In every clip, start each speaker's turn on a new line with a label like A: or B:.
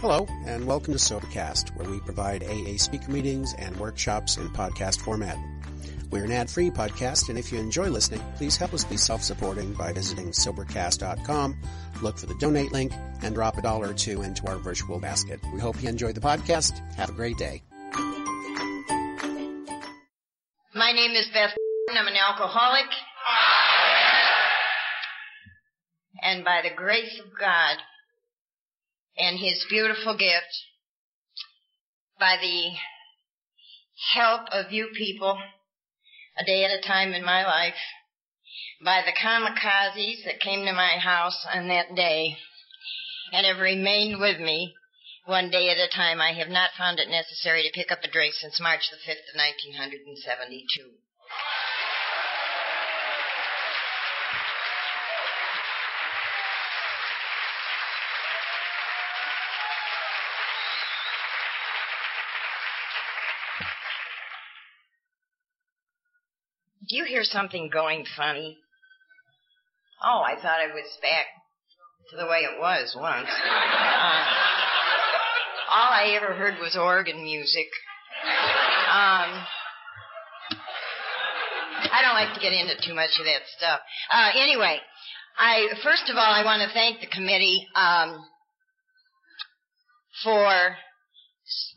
A: Hello, and welcome to Sobercast, where we provide AA speaker meetings and workshops in podcast format. We're an ad-free podcast, and if you enjoy listening, please help us be self-supporting by visiting Sobercast.com, look for the donate link, and drop a dollar or two into our virtual basket. We hope you enjoy the podcast. Have a great day.
B: My name is Beth. I'm an alcoholic. And by the grace of God and His beautiful gift, by the help of you people, a day at a time in my life, by the kamikazes that came to my house on that day and have remained with me one day at a time, I have not found it necessary to pick up a drink since March the 5th of 1972. Do you hear something going funny? Oh, I thought I was back to the way it was once. Uh, all I ever heard was organ music. Um, I don't like to get into too much of that stuff. Uh, anyway, I first of all I want to thank the committee um, for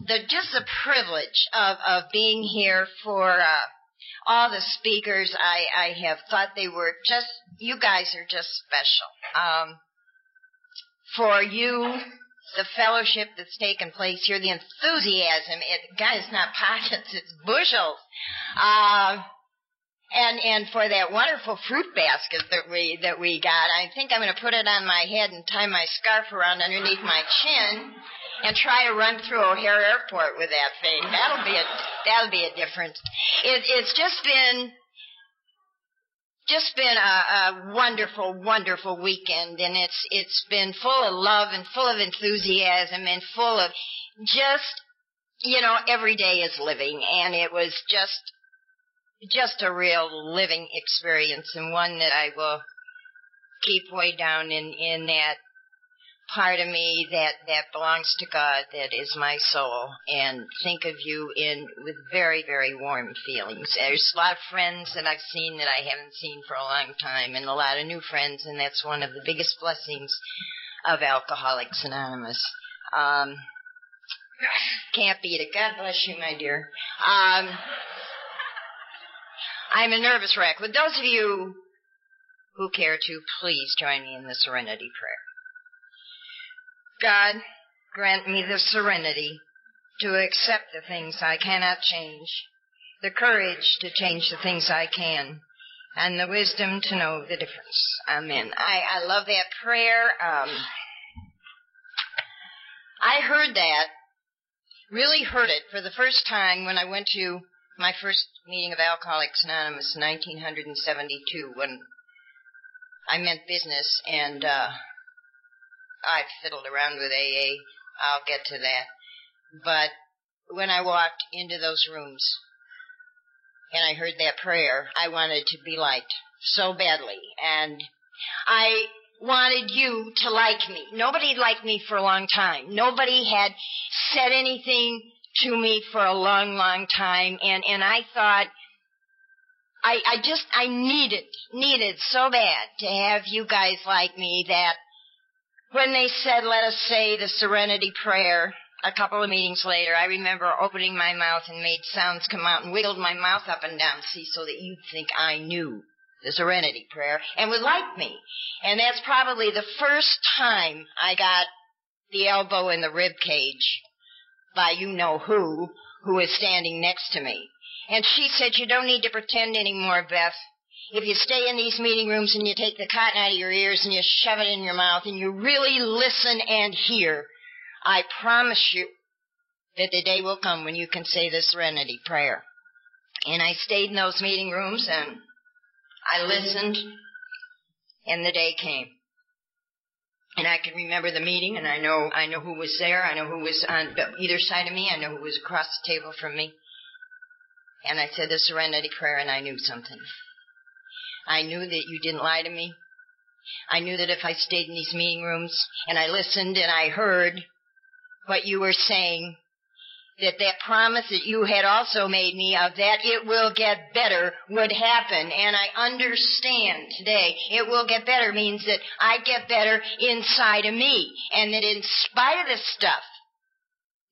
B: the just the privilege of of being here for. Uh, all the speakers I, I have thought they were just, you guys are just special. Um, for you, the fellowship that's taken place here, the enthusiasm, it, guys, not pockets, it's bushels. Uh, and and for that wonderful fruit basket that we that we got, I think I'm going to put it on my head and tie my scarf around underneath my chin and try to run through O'Hare Airport with that thing. That'll be a that'll be a difference. It, it's just been just been a, a wonderful, wonderful weekend, and it's it's been full of love and full of enthusiasm and full of just you know every day is living, and it was just just a real living experience and one that I will keep way down in in that part of me that that belongs to God that is my soul. And think of you in with very very warm feelings. There's a lot of friends that I've seen that I haven't seen for a long time and a lot of new friends and that's one of the biggest blessings of Alcoholics Anonymous. Um can't beat it. God bless you my dear. Um I'm a nervous wreck. With those of you who care to please join me in the serenity prayer God, grant me the serenity to accept the things I cannot change, the courage to change the things I can, and the wisdom to know the difference. Amen. I, I love that prayer. Um, I heard that, really heard it for the first time when I went to my first meeting of Alcoholics Anonymous in 1972 when I meant business and, uh, I've fiddled around with AA. I'll get to that. But when I walked into those rooms and I heard that prayer, I wanted to be liked so badly. And I wanted you to like me. Nobody liked me for a long time. Nobody had said anything to me for a long, long time. And, and I thought, I, I just, I needed, needed so bad to have you guys like me that when they said, let us say the serenity prayer, a couple of meetings later, I remember opening my mouth and made sounds come out and wiggled my mouth up and down, see, so that you'd think I knew the serenity prayer and would like me. And that's probably the first time I got the elbow in the rib cage by you know who, who was standing next to me. And she said, you don't need to pretend anymore, Beth if you stay in these meeting rooms and you take the cotton out of your ears and you shove it in your mouth and you really listen and hear, I promise you that the day will come when you can say the serenity prayer. And I stayed in those meeting rooms and I listened and the day came. And I can remember the meeting and I know, I know who was there. I know who was on either side of me. I know who was across the table from me. And I said the serenity prayer and I knew something. I knew that you didn't lie to me. I knew that if I stayed in these meeting rooms and I listened and I heard what you were saying that that promise that you had also made me of that it will get better would happen. And I understand today it will get better means that I get better inside of me. And that in spite of the stuff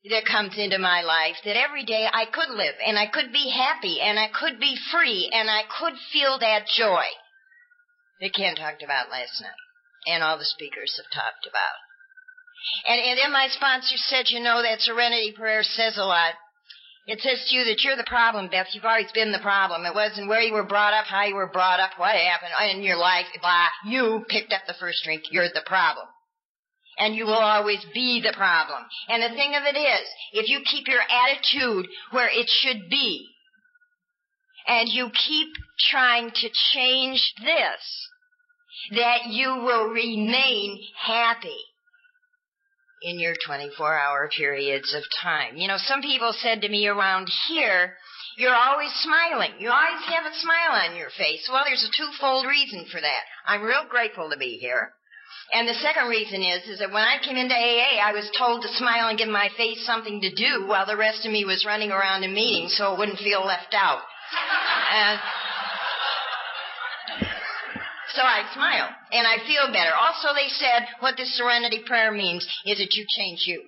B: that comes into my life, that every day I could live and I could be happy and I could be free and I could feel that joy that Ken talked about last night and all the speakers have talked about. And, and then my sponsor said, you know, that serenity prayer says a lot. It says to you that you're the problem, Beth. You've always been the problem. It wasn't where you were brought up, how you were brought up, what happened in your life, blah. You picked up the first drink. You're the problem. And you will always be the problem. And the thing of it is, if you keep your attitude where it should be, and you keep trying to change this, that you will remain happy in your 24 hour periods of time. You know, some people said to me around here, you're always smiling. You always have a smile on your face. Well, there's a twofold reason for that. I'm real grateful to be here. And the second reason is, is that when I came into AA, I was told to smile and give my face something to do while the rest of me was running around in meetings so it wouldn't feel left out. And so I smile and I feel better. Also, they said what this serenity prayer means is that you change you.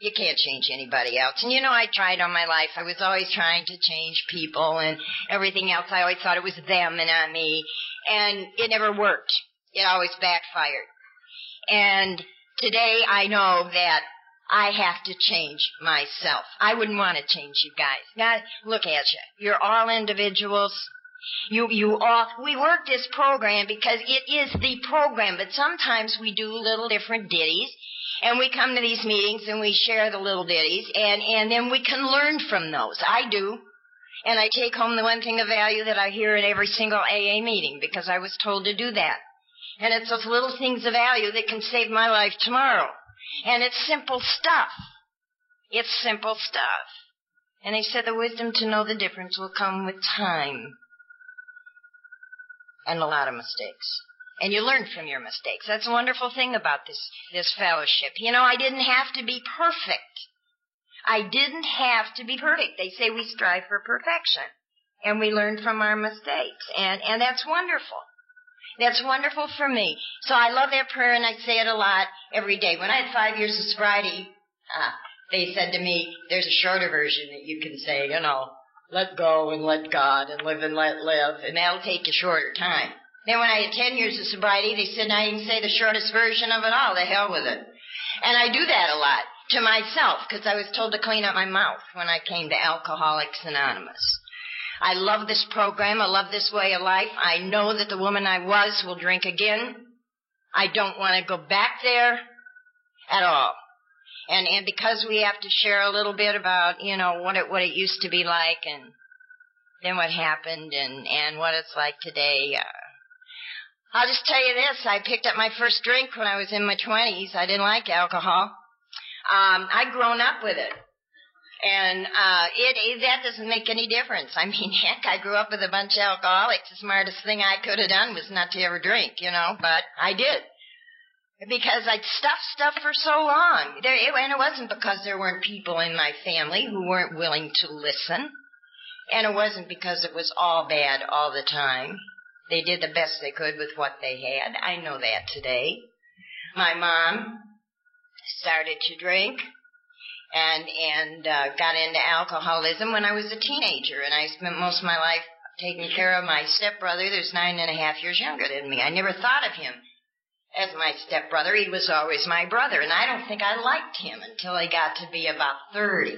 B: You can't change anybody else. And you know, I tried all my life. I was always trying to change people and everything else. I always thought it was them and not me. And it never worked. It always backfired. And today I know that I have to change myself. I wouldn't want to change you guys. Now, look at you. You're all individuals. You, you all, we work this program because it is the program, but sometimes we do little different ditties, and we come to these meetings and we share the little ditties, and, and then we can learn from those. I do. And I take home the one thing of value that I hear at every single AA meeting because I was told to do that. And it's those little things of value that can save my life tomorrow. And it's simple stuff. It's simple stuff. And he said the wisdom to know the difference will come with time and a lot of mistakes. And you learn from your mistakes. That's a wonderful thing about this, this fellowship. You know, I didn't have to be perfect. I didn't have to be perfect. They say we strive for perfection. And we learn from our mistakes. And, and that's wonderful. That's wonderful for me. So I love that prayer and I say it a lot every day. When I had five years of sobriety, uh, they said to me, there's a shorter version that you can say, you know, let go and let God and live and let live, and that'll take a shorter time. Then when I had 10 years of sobriety, they said, you can say the shortest version of it all, the hell with it. And I do that a lot to myself because I was told to clean up my mouth when I came to Alcoholics Anonymous. I love this program. I love this way of life. I know that the woman I was will drink again. I don't want to go back there at all and and because we have to share a little bit about you know what it what it used to be like and then what happened and and what it's like today uh I'll just tell you this I picked up my first drink when I was in my 20s I didn't like alcohol um I'd grown up with it and uh it, it that doesn't make any difference I mean heck I grew up with a bunch of alcoholics the smartest thing I could have done was not to ever drink you know but I did because I'd stuffed stuff for so long. There, it, and it wasn't because there weren't people in my family who weren't willing to listen. And it wasn't because it was all bad all the time. They did the best they could with what they had. I know that today. My mom started to drink and and uh, got into alcoholism when I was a teenager, and I spent most of my life taking care of my stepbrother, who's nine and a half years younger than me. I never thought of him as my stepbrother. He was always my brother, and I don't think I liked him until he got to be about 30.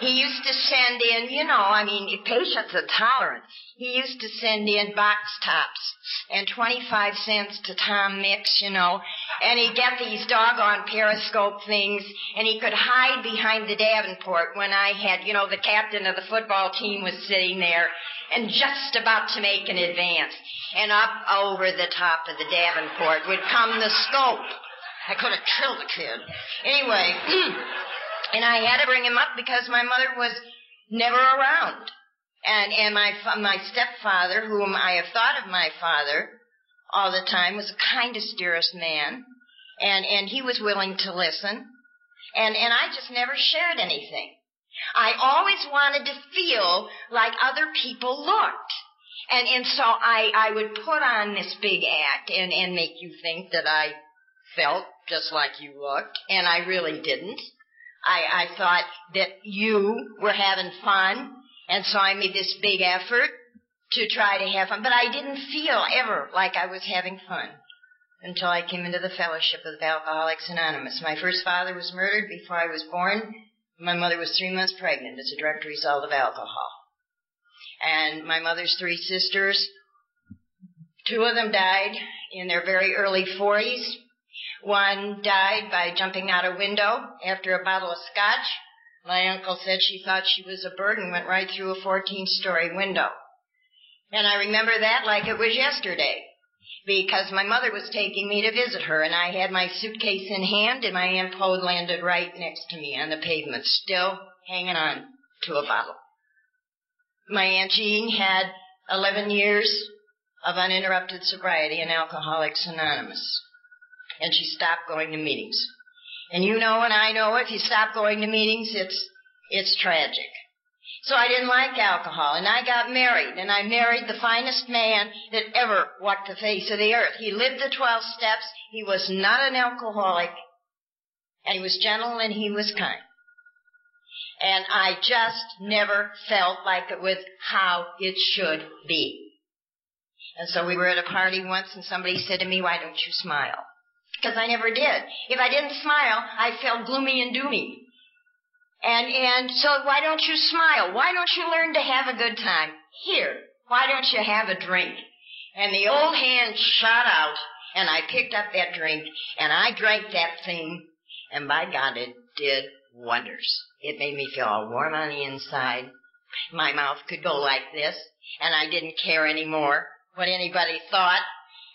B: He used to send in, you know, I mean, patience and tolerance. He used to send in box tops and 25 cents to Tom Mix, you know, and he'd get these doggone periscope things, and he could hide behind the Davenport when I had, you know, the captain of the football team was sitting there and just about to make an advance. And up over the top of the Davenport would come the scope. I could have killed the kid. Anyway, and I had to bring him up because my mother was never around. And, and my, my stepfather, whom I have thought of my father all the time, was the kindest, dearest man. And, and he was willing to listen. And, and I just never shared anything. I always wanted to feel like other people looked. And, and so I, I would put on this big act and, and make you think that I felt just like you looked, and I really didn't. I, I thought that you were having fun, and so I made this big effort to try to have fun, but I didn't feel ever like I was having fun until I came into the fellowship of Alcoholics Anonymous. My first father was murdered before I was born. My mother was three months pregnant as a direct result of alcohol. And my mother's three sisters, two of them died in their very early 40s. One died by jumping out a window after a bottle of scotch. My uncle said she thought she was a bird and went right through a 14 story window. And I remember that like it was yesterday because my mother was taking me to visit her and I had my suitcase in hand and my Aunt Pode landed right next to me on the pavement, still hanging on to a bottle. My Aunt Jean had 11 years of uninterrupted sobriety in Alcoholics Anonymous. And she stopped going to meetings. And you know and I know if you stop going to meetings, it's, it's tragic. So I didn't like alcohol, and I got married, and I married the finest man that ever walked the face of the earth. He lived the 12 steps, he was not an alcoholic, and he was gentle and he was kind. And I just never felt like it was how it should be. And so we were at a party once and somebody said to me, why don't you smile? Because I never did. If I didn't smile, I felt gloomy and doomy. And, and so why don't you smile? Why don't you learn to have a good time? Here, why don't you have a drink? And the old hand shot out, and I picked up that drink, and I drank that thing, and by God, it did wonders. It made me feel all warm on the inside. My mouth could go like this, and I didn't care anymore what anybody thought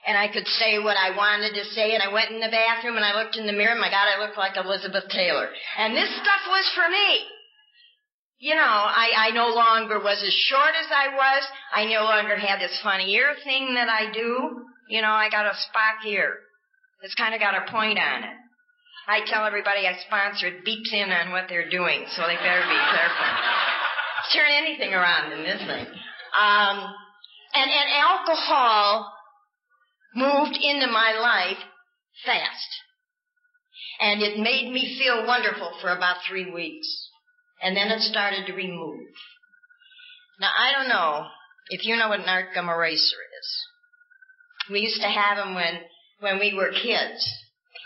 B: and I could say what I wanted to say, and I went in the bathroom and I looked in the mirror, my God, I looked like Elizabeth Taylor. And this stuff was for me. You know, I, I no longer was as short as I was. I no longer had this funny ear thing that I do. You know, I got a Spock ear. It's kind of got a point on it. I tell everybody I sponsor it beeps in on what they're doing, so they better be careful. Turn anything around in this thing. Um, and, and alcohol moved into my life fast. And it made me feel wonderful for about three weeks. And then it started to remove. Now, I don't know if you know what an art gum eraser is. We used to have them when, when we were kids.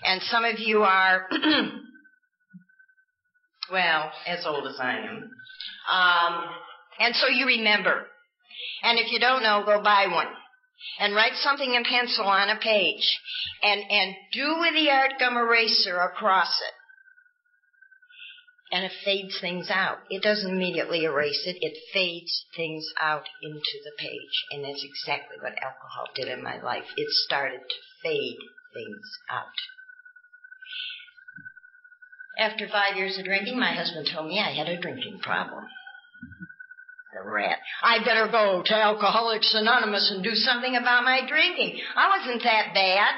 B: And some of you are, well, as old as I am. Um, and so you remember. And if you don't know, go buy one and write something in pencil on a page and, and do with the art gum eraser across it. And it fades things out. It doesn't immediately erase it, it fades things out into the page. And that's exactly what alcohol did in my life. It started to fade things out. After five years of drinking, my husband told me I had a drinking problem the rat. I better go to Alcoholics Anonymous and do something about my drinking. I wasn't that bad.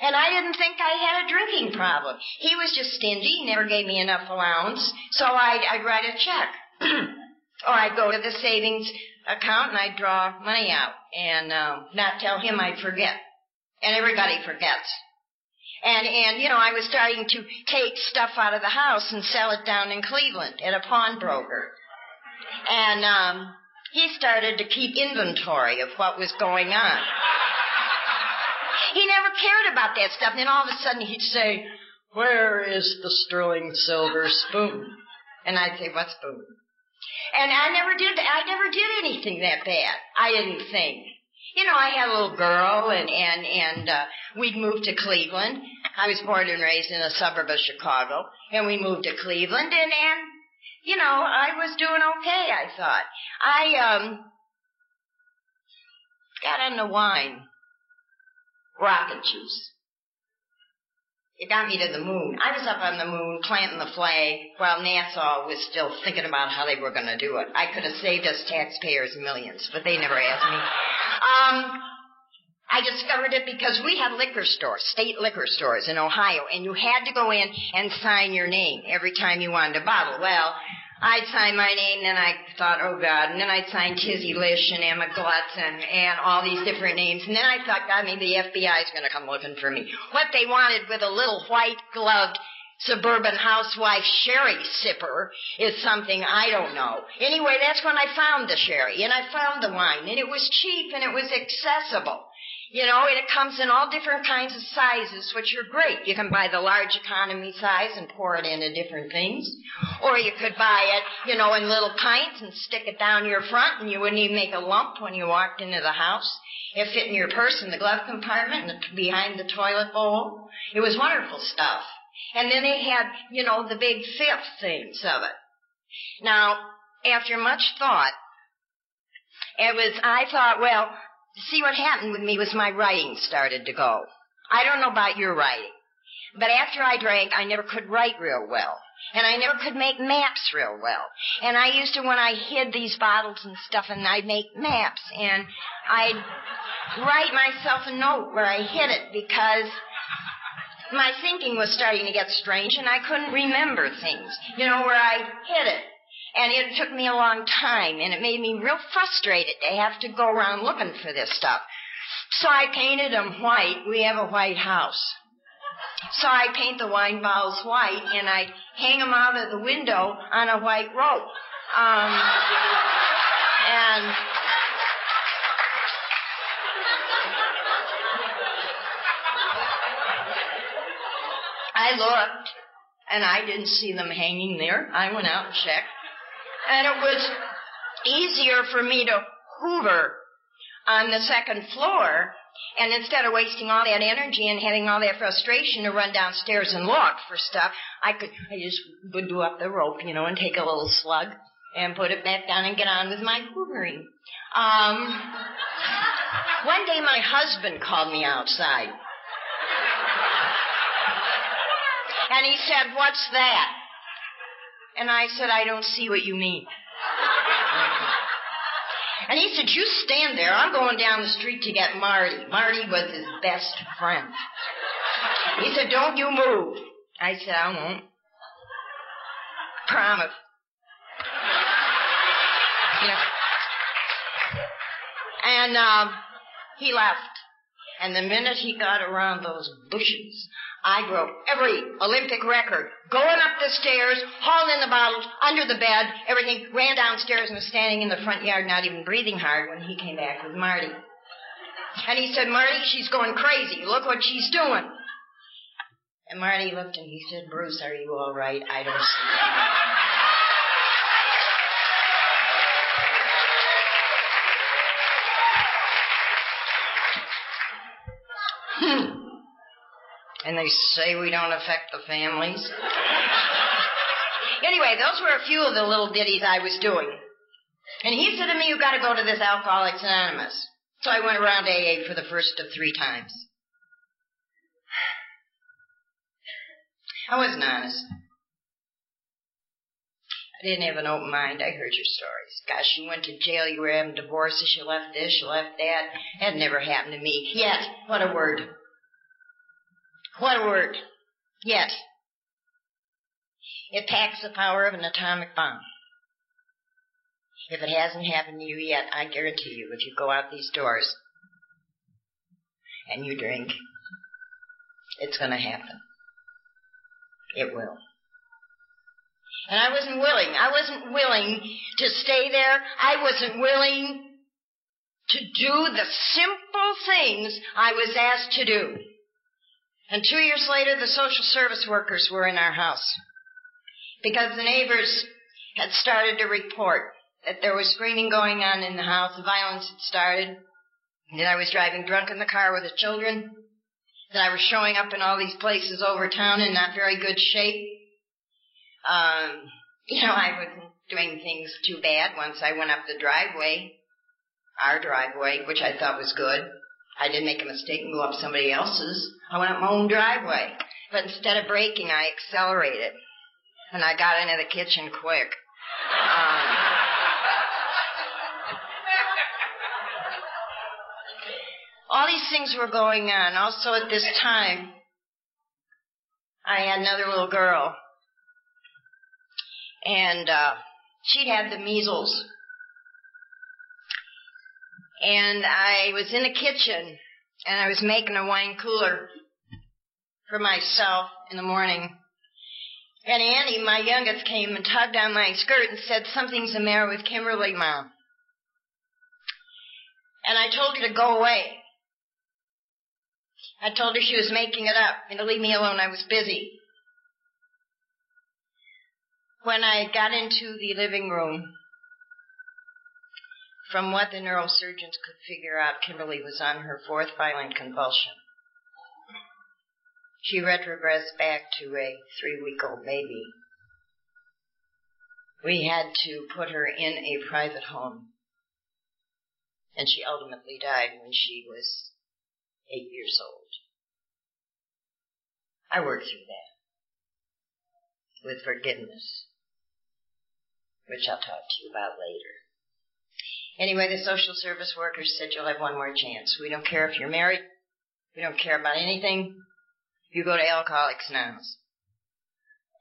B: And I didn't think I had a drinking problem. He was just stingy, never gave me enough allowance, so I'd, I'd write a check. or I'd go to the savings account and I'd draw money out and um, not tell him I'd forget. And everybody forgets. And, and, you know, I was starting to take stuff out of the house and sell it down in Cleveland at a pawnbroker. And um, he started to keep inventory of what was going on. He never cared about that stuff. And then all of a sudden he'd say, Where is the sterling silver spoon? And I'd say, What spoon? And I never did, I never did anything that bad. I didn't think. You know, I had a little girl and, and, and, uh, we'd moved to Cleveland. I was born and raised in a suburb of Chicago. And we moved to Cleveland and, and you know, I was doing okay, I thought. I, um, got on the wine. Rocket juice. It got me to the moon. I was up on the moon planting the flag while NASA was still thinking about how they were going to do it. I could have saved us taxpayers millions, but they never asked me. Um, I discovered it because we had liquor stores, state liquor stores in Ohio, and you had to go in and sign your name every time you wanted a bottle. Well, I'd sign my name, and then I thought, oh God, and then I'd sign Tizzy Lish and Emma Glutz and, and all these different names, and then I thought, God, maybe the FBI's gonna come looking for me. What they wanted with a little white gloved suburban housewife sherry sipper is something I don't know. Anyway, that's when I found the sherry, and I found the wine, and it was cheap and it was accessible. You know, and it comes in all different kinds of sizes, which are great. You can buy the large economy size and pour it into different things. Or you could buy it, you know, in little pints and stick it down your front and you wouldn't even make a lump when you walked into the house. It fit in your purse in the glove compartment and behind the toilet bowl. It was wonderful stuff. And then they had, you know, the big fifth things of it. Now, after much thought, it was, I thought, well, See, what happened with me was my writing started to go. I don't know about your writing, but after I drank, I never could write real well. And I never could make maps real well. And I used to, when I hid these bottles and stuff, and I'd make maps, and I'd write myself a note where I hid it because my thinking was starting to get strange and I couldn't remember things, you know, where I hid it. And it took me a long time, and it made me real frustrated to have to go around looking for this stuff. So I painted them white. We have a white house. So I paint the wine bottles white, and I hang them out of the window on a white rope. Um, and I looked, and I didn't see them hanging there. I went out and checked. And it was easier for me to hoover on the second floor. And instead of wasting all that energy and having all that frustration to run downstairs and look for stuff, I could, I just would do up the rope, you know, and take a little slug and put it back down and get on with my hoovering. Um, one day my husband called me outside. And he said, What's that? And I said, I don't see what you mean. And he said, You stand there. I'm going down the street to get Marty. Marty was his best friend. He said, Don't you move. I said, I won't. Promise. And um, he left. And the minute he got around those bushes, I broke every Olympic record. Going up the stairs, hauling in the bottles, under the bed, everything, ran downstairs and was standing in the front yard, not even breathing hard when he came back with Marty. And he said, Marty, she's going crazy. Look what she's doing. And Marty looked and he said, Bruce, are you all right? I don't see And they say we don't affect the families. anyway, those were a few of the little ditties I was doing. And he said to me, You've got to go to this Alcoholics Anonymous. So I went around AA for the first of three times. I wasn't honest. I didn't have an open mind. I heard your stories. Gosh, you went to jail, you were having divorces, you left this, you left that. That never happened to me. Yet, what a word. What a word. Yet. It packs the power of an atomic bomb. If it hasn't happened to you yet, I guarantee you, if you go out these doors and you drink, it's going to happen. It will. And I wasn't willing. I wasn't willing to stay there. I wasn't willing to do the simple things I was asked to do. And two years later, the social service workers were in our house because the neighbors had started to report that there was screaming going on in the house, violence had started, that I was driving drunk in the car with the children, that I was showing up in all these places over town in not very good shape. Um, you know, I wasn't doing things too bad once I went up the driveway, our driveway, which I thought was good. I didn't make a mistake and go up somebody else's. I went up my own driveway. But instead of braking, I accelerated. And I got into the kitchen quick. Um, all these things were going on. Also at this time, I had another little girl. And, uh, she'd had the measles. And I was in the kitchen and I was making a wine cooler for myself in the morning. And Annie, my youngest, came and tugged on my skirt and said, Something's the matter with Kimberly, Mom. And I told her to go away. I told her she was making it up and to leave me alone. I was busy. When I got into the living room, from what the neurosurgeons could figure out, Kimberly was on her fourth violent convulsion. She retrogressed back to a three week old baby. We had to put her in a private home. And she ultimately died when she was eight years old. I worked through that with forgiveness, which I'll talk to you about later. Anyway, the social service workers said you'll have one more chance. We don't care if you're married. We don't care about anything. You go to Alcoholics Anonymous.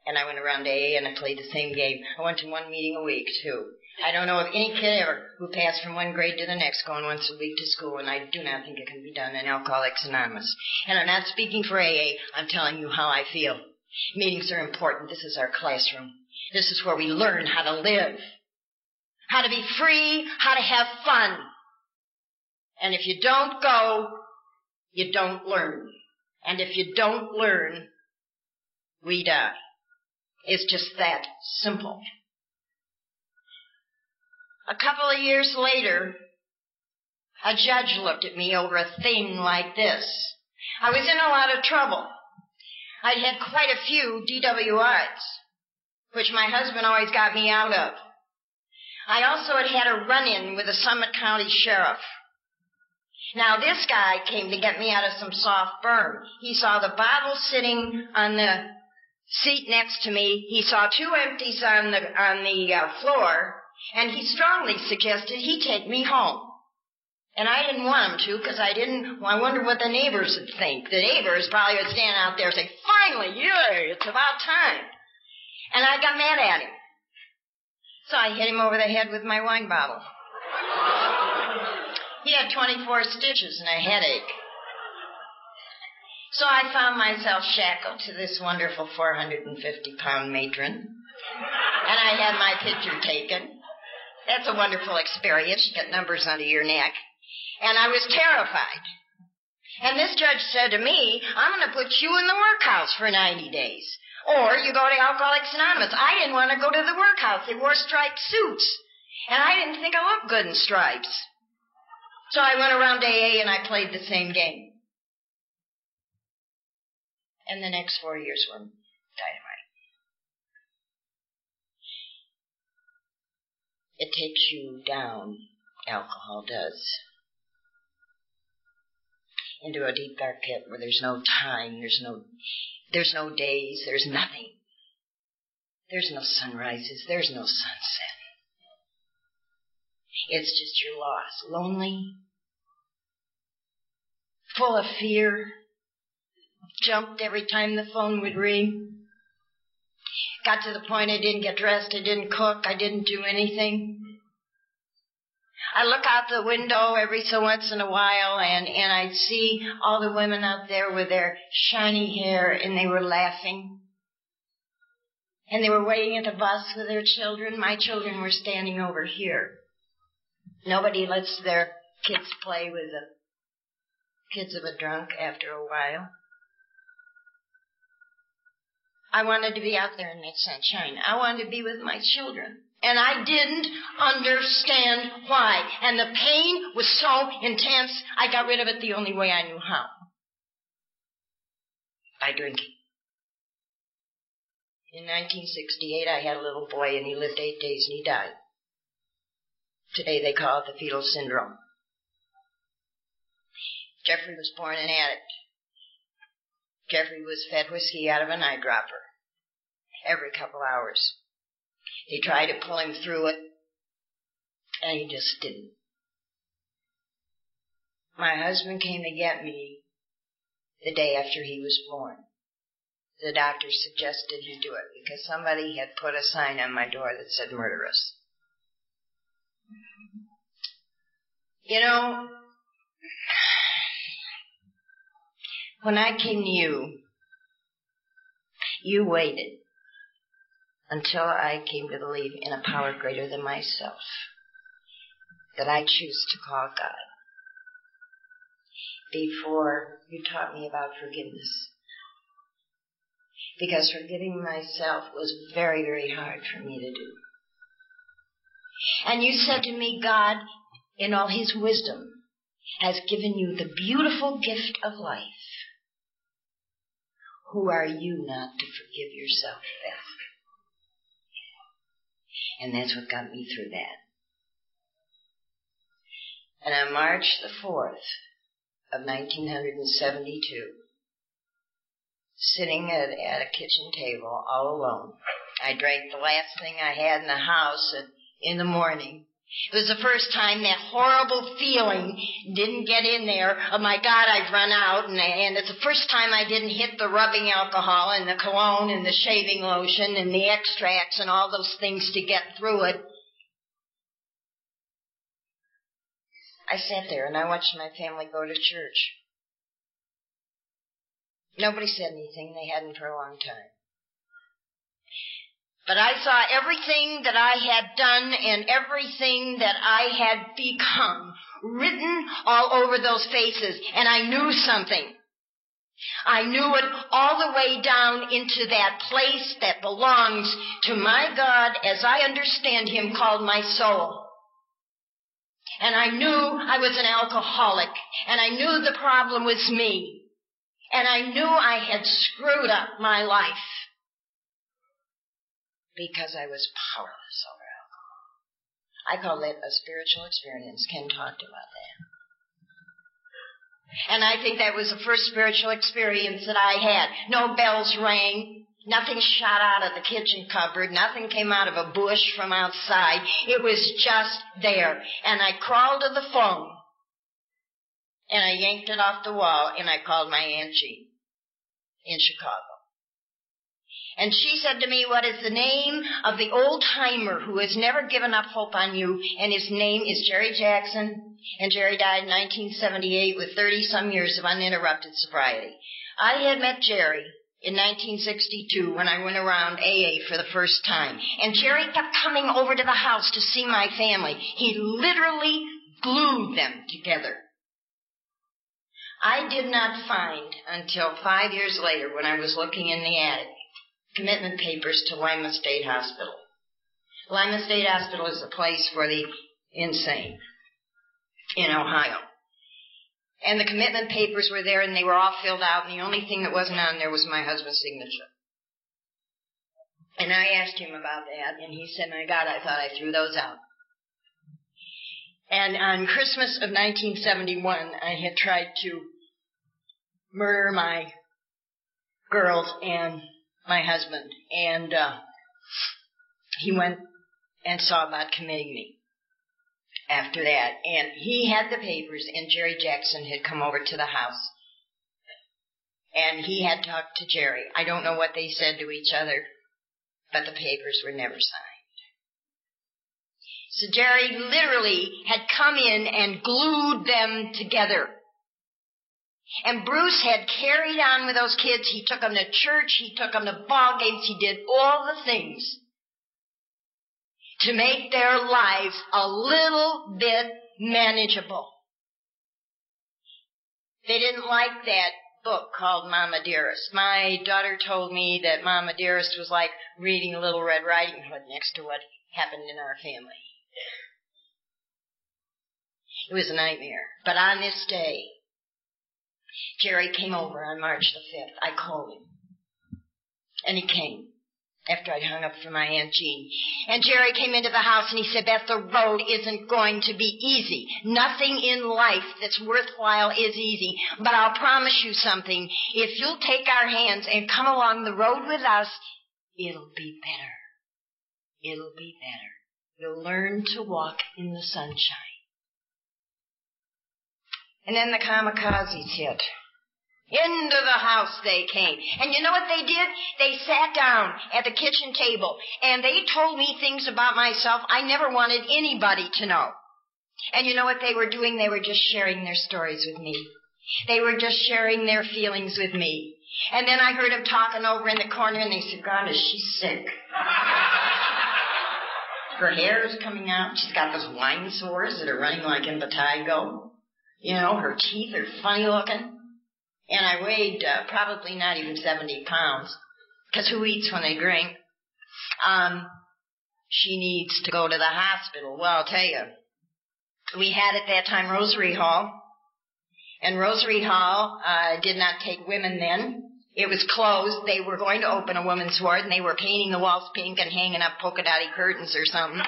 B: And I went around AA and I played the same game. I went to one meeting a week too. I don't know of any kid ever who passed from one grade to the next going once a week to school, and I do not think it can be done in Alcoholics Anonymous. And I'm not speaking for AA, I'm telling you how I feel. Meetings are important. This is our classroom. This is where we learn how to live, how to be free, how to have fun. And if you don't go, you don't learn. And if you don't learn, we die. It's just that simple. A couple of years later, a judge looked at me over a thing like this. I was in a lot of trouble. I'd had quite a few DWIs, which my husband always got me out of. I also had had a run-in with the Summit County Sheriff. Now this guy came to get me out of some soft burn. He saw the bottle sitting on the seat next to me. He saw two empties on the on the uh, floor, and he strongly suggested he take me home. And I didn't want him to because I didn't, well, I wonder what the neighbors would think. The neighbors probably would stand out there and say, finally, yeah, it's about time. And I got mad at him. So I hit him over the head with my wine bottle. he had 24 stitches and a headache. So I found myself shackled to this wonderful 450 pound matron. And I had my picture taken. That's a wonderful experience. You get numbers under your neck. And I was terrified. And this judge said to me, I'm going to put you in the workhouse for 90 days. Or you go to Alcoholics Anonymous. I didn't want to go to the workhouse. They wore striped suits. And I didn't think I looked good in stripes. So I went around AA and I played the same game. And the next four years were dynamite. It takes you down, alcohol does, into a deep dark pit where there's no time, there's no, there's no days, there's nothing. There's no sunrises, there's no sunset. It's just you're lost, lonely, full of fear, jumped every time the phone would ring. Got to the point I didn't get dressed, I didn't cook, I didn't do anything. I look out the window every so once in a while and, and I'd see all the women out there with their shiny hair and they were laughing. And they were waiting at the bus with their children. My children were standing over here. Nobody lets their kids play with the kids of a drunk after a while. I wanted to be out there in that sunshine. I wanted to be with my children. And I didn't understand why. And the pain was so intense, I got rid of it the only way I knew how. By drinking. In 1968, I had a little boy and he lived eight days and he died. Today they call it the fetal syndrome. Jeffrey was born an addict. Jeffrey was fed whiskey out of an eyedropper every couple hours. They tried to pull him through it, and he just didn't. my husband came to get me the day after he was born. The doctor suggested he do it because somebody had put a sign on my door that said murderous. You know, when I came to you, you waited until I came to believe in a power greater than myself that I choose to call God before you taught me about forgiveness. Because forgiving myself was very, very hard for me to do. And you said to me, God, in all his wisdom, has given you the beautiful gift of life. Who are you not to forgive yourself, Beth? And that's what got me through that. And on March the 4th of 1972, sitting at, at a kitchen table all alone, I drank the last thing I had in the house in the morning it was the first time that horrible feeling didn't get in there. Oh my God, I've run out. And, and it's the first time I didn't hit the rubbing alcohol and the cologne and the shaving lotion and the extracts and all those things to get through it. I sat there and I watched my family go to church. Nobody said anything. They hadn't for a long time. But I saw everything that I had done and everything that I had become written all over those faces. And I knew something. I knew it all the way down into that place that belongs to my God as I understand Him called my soul. And I knew I was an alcoholic and I knew the problem was me. And I knew I had screwed up my life because I was powerless over alcohol. I call it a spiritual experience. Ken talked about that. And I think that was the first spiritual experience that I had. No bells rang. Nothing shot out of the kitchen cupboard. Nothing came out of a bush from outside. It was just there. And I crawled to the phone. And I yanked it off the wall and I called my Jean in Chicago. And she said to me, What is the name of the old timer who has never given up hope on you? And his name is Jerry Jackson. And Jerry died in 1978 with 30 some years of uninterrupted sobriety. I had met Jerry in 1962 when I went around AA for the first time. And Jerry kept coming over to the house to see my family. He literally glued them together. I did not find until five years later when I was looking in the attic commitment papers to Lima State Hospital. Lima State Hospital is a place for the insane in Ohio. And the commitment papers were there and they were all filled out and the only thing that wasn't on there was my husband's signature. And I asked him about that and he said, my God, I thought I threw those out. And on Christmas of 1971, I had tried to murder my girls and my husband, and uh, he went and saw about committing me after that. And he had the papers, and Jerry Jackson had come over to the house. And he had talked to Jerry. I don't know what they said to each other, but the papers were never signed. So Jerry literally had come in and glued them together. And Bruce had carried on with those kids. He took them to church. He took them to ball games. He did all the things to make their lives a little bit manageable. They didn't like that book called Mama Dearest. My daughter told me that Mama Dearest was like reading Little Red Riding Hood next to what happened in our family. It was a nightmare. But on this day, Jerry came over on March the 5th. I called him. And he came after I'd hung up for my Aunt Jean. And Jerry came into the house and he said, Beth, the road isn't going to be easy. Nothing in life that's worthwhile is easy. But I'll promise you something. If you'll take our hands and come along the road with us, it'll be better. It'll be better. You'll learn to walk in the sunshine. And then the kamikazes hit. Into the house they came. And you know what they did? They sat down at the kitchen table and they told me things about myself I never wanted anybody to know. And you know what they were doing? They were just sharing their stories with me. They were just sharing their feelings with me. And then I heard them talking over in the corner and they said, God, is she sick? Her hair is coming out. She's got those wine sores that are running like impetigo. You know, her teeth are funny looking. And I weighed uh, probably not even 70 pounds. Because who eats when they drink? Um, she needs to go to the hospital. Well, I'll tell you. We had at that time Rosary Hall. And Rosary Hall uh, did not take women then. It was closed. They were going to open a women's ward, and they were painting the walls pink and hanging up polka dotty curtains or something.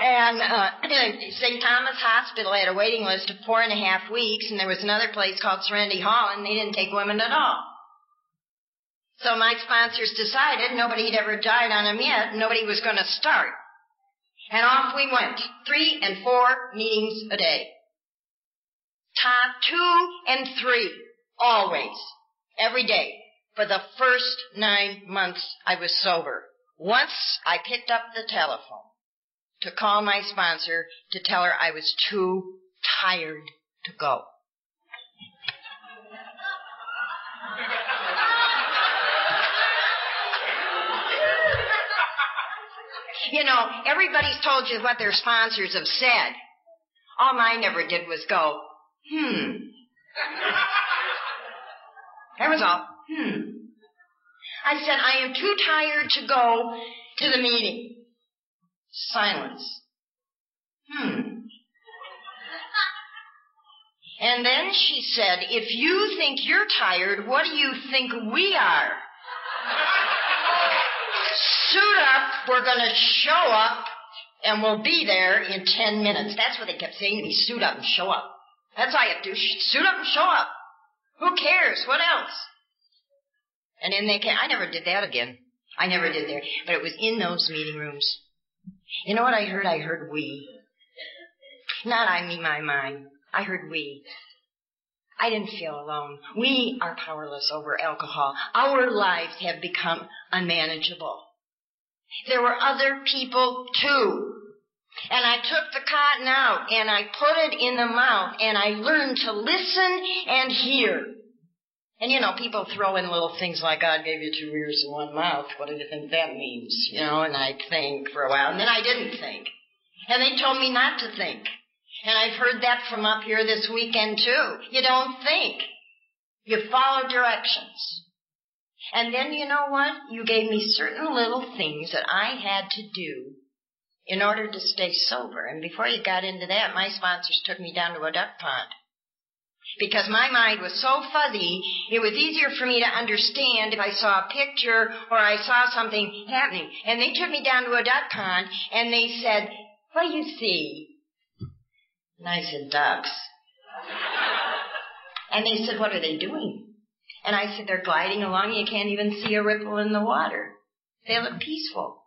B: And uh, St. Thomas Hospital had a waiting list of four and a half weeks, and there was another place called Serenity Hall, and they didn't take women at all. So my sponsors decided nobody had ever died on them yet, nobody was going to start. And off we went, three and four meetings a day. Top two and three, always, every day, for the first nine months I was sober. Once I picked up the telephone to call my sponsor to tell her I was too tired to go. you know, everybody's told you what their sponsors have said. All mine never did was go, hmm. That was all. Hmm. I said, I am too tired to go to the meeting. Silence. Hmm. And then she said, if you think you're tired, what do you think we are? Suit up, we're gonna show up, and we'll be there in ten minutes. That's what they kept saying to me, suit up and show up. That's all you have to do, suit up and show up. Who cares? What else? And then they came, I never did that again. I never did there. But it was in those meeting rooms. You know what I heard? I heard we. Not I, me, my, mine. I heard we. I didn't feel alone. We are powerless over alcohol. Our lives have become unmanageable. There were other people too. And I took the cotton out and I put it in the mouth and I learned to listen and hear. And you know, people throw in little things like God gave you two ears and one mouth. What do you think that means? You know, and I'd think for a while, and then I didn't think. And they told me not to think. And I've heard that from up here this weekend too. You don't think. You follow directions. And then you know what? You gave me certain little things that I had to do in order to stay sober. And before you got into that, my sponsors took me down to a duck pond because my mind was so fuzzy, it was easier for me to understand if I saw a picture or I saw something happening. And they took me down to a duck pond and they said, what do you see? And I said, ducks. and they said, what are they doing? And I said, they're gliding along. You can't even see a ripple in the water. They look peaceful.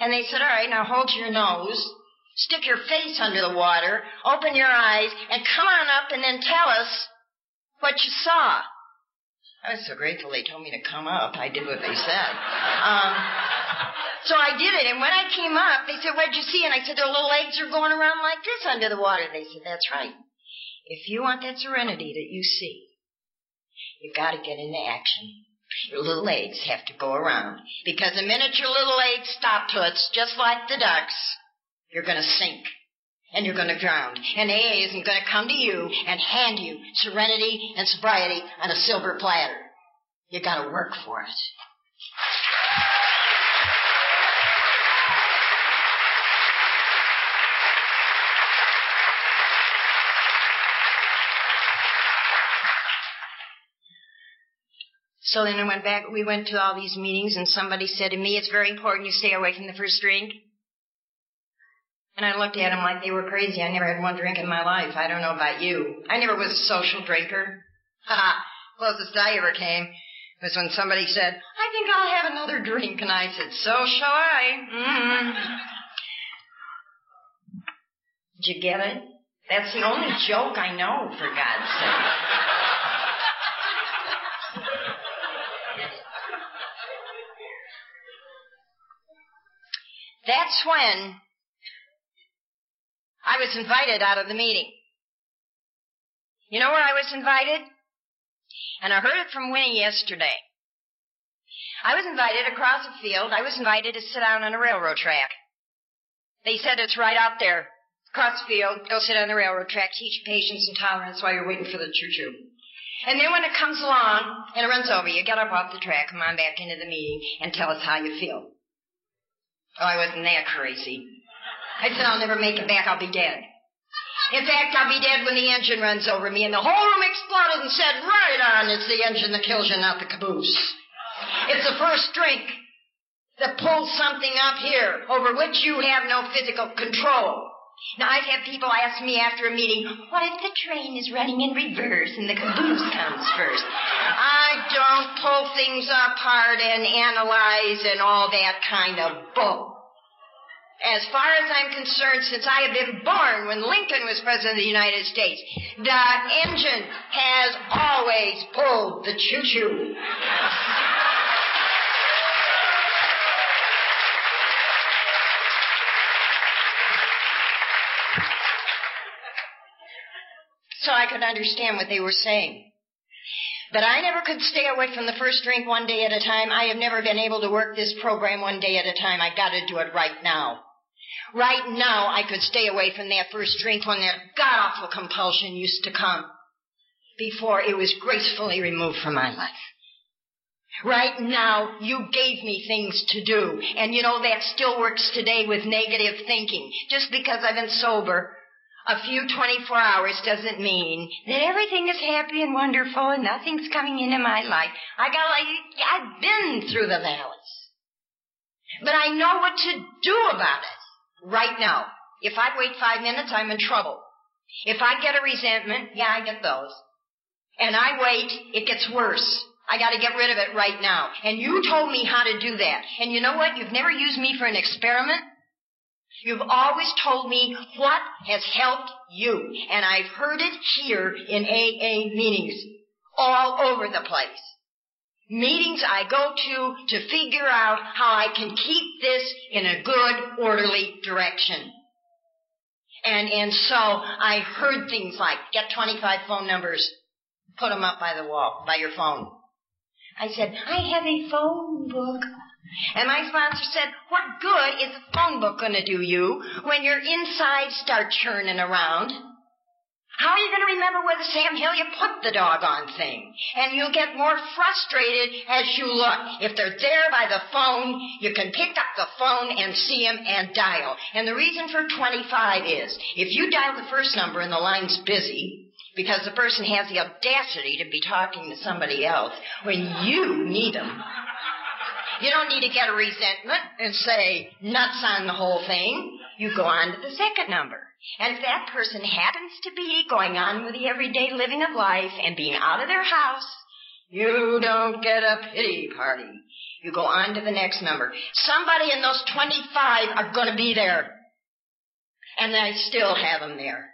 B: And they said, all right, now hold your nose Stick your face under the water, open your eyes, and come on up and then tell us what you saw. I was so grateful they told me to come up. I did what they said. Um, so I did it, and when I came up, they said, What'd you see? And I said, Their little legs are going around like this under the water. They said, That's right. If you want that serenity that you see, you've got to get into action. Your little legs have to go around. Because the minute your little legs stop to it's just like the ducks, you're going to sink and you're going to drown. And AA isn't going to come to you and hand you serenity and sobriety on a silver platter. You got to work for it. So then I went back, we went to all these meetings and somebody said to me, it's very important you stay away from the first drink. And I looked at them like they were crazy. I never had one drink in my life. I don't know about you. I never was a social drinker. Ha ha. Closest I ever came was when somebody said, I think I'll have another drink. And I said, so shall I. Mm-hmm. Did you get it? That's the only joke I know, for God's sake. That's when I was invited out of the meeting. You know where I was invited? And I heard it from Winnie yesterday. I was invited across a field. I was invited to sit down on a railroad track. They said it's right out there. Across the field, go sit on the railroad track, teach patience and tolerance while you're waiting for the choo-choo. And then when it comes along and it runs over you, get up off the track, come on back into the meeting, and tell us how you feel. Oh, I wasn't that crazy. I said, I'll never make it back. I'll be dead. In fact, I'll be dead when the engine runs over me. And the whole room exploded and said, right on, it's the engine that kills you, not the caboose. It's the first drink that pulls something up here over which you have no physical control. Now, I've had people ask me after a meeting, what if the train is running in reverse and the caboose comes first? I don't pull things apart and analyze and all that kind of bull. As far as I'm concerned, since I have been born when Lincoln was President of the United States, the engine has always pulled the choo-choo. so I could understand what they were saying. But I never could stay away from the first drink one day at a time. I have never been able to work this program one day at a time. I gotta do it right now. Right now, I could stay away from that first drink when that god awful compulsion used to come before it was gracefully removed from my life. Right now, you gave me things to do. And you know, that still works today with negative thinking. Just because I've been sober a few 24 hours doesn't mean that everything is happy and wonderful and nothing's coming into my life. I got like, I've been through the valleys. But I know what to do about it right now. If I wait five minutes, I'm in trouble. If I get a resentment, yeah, I get those. And I wait, it gets worse. I gotta get rid of it right now. And you told me how to do that. And you know what? You've never used me for an experiment. You've always told me what has helped you, and I've heard it here in AA meetings all over the place. Meetings I go to to figure out how I can keep this in a good, orderly direction. And, and so I heard things like, get 25 phone numbers, put them up by the wall, by your phone. I said, I have a phone book. And my sponsor said, what good is a phone book going to do you when your insides start churning around? How are you going to remember where the Sam Hill you put the doggone thing? And you'll get more frustrated as you look. If they're there by the phone, you can pick up the phone and see them and dial. And the reason for 25 is, if you dial the first number and the line's busy, because the person has the audacity to be talking to somebody else when you need them, you don't need to get a resentment and say nuts on the whole thing. You go on to the second number. And if that person happens to be going on with the everyday living of life and being out of their house, you don't get a pity party. You go on to the next number. Somebody in those 25 are going to be there. And I still have them there.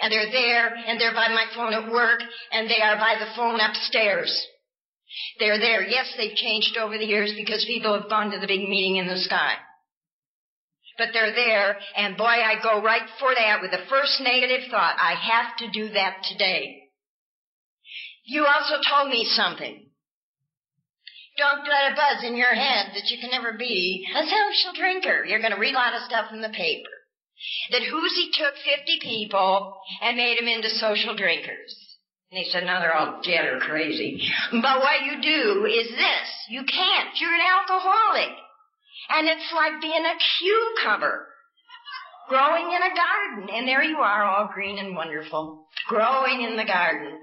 B: And they're there, and they're by my phone at work, and they are by the phone upstairs. They're there. Yes, they've changed over the years because people have gone to the big meeting in the sky. But they're there, and boy, I go right for that with the first negative thought. I have to do that today. You also told me something. Don't let a buzz in your head that you can never be a social drinker. You're going to read a lot of stuff in the paper. That Hoosie took 50 people and made them into social drinkers. And he said, now they're all dead or crazy. But what you do is this. You can't. You're an alcoholic. And it's like being a cucumber growing in a garden. And there you are, all green and wonderful, growing in the garden.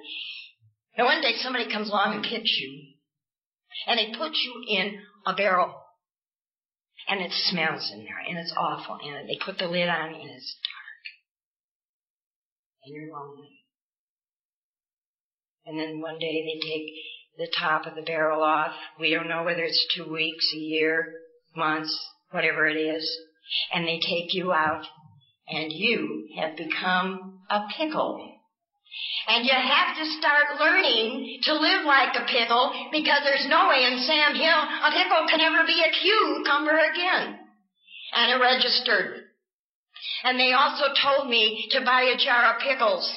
B: And one day somebody comes along and picks you. And they put you in a barrel. And it smells in there, and it's awful. And they put the lid on, and it's dark. And you're lonely. And then one day they take the top of the barrel off. We don't know whether it's two weeks, a year, months, whatever it is. And they take you out and you have become a pickle. And you have to start learning to live like a pickle because there's no way in Sam Hill a pickle can ever be a cucumber again. And it registered. And they also told me to buy a jar of pickles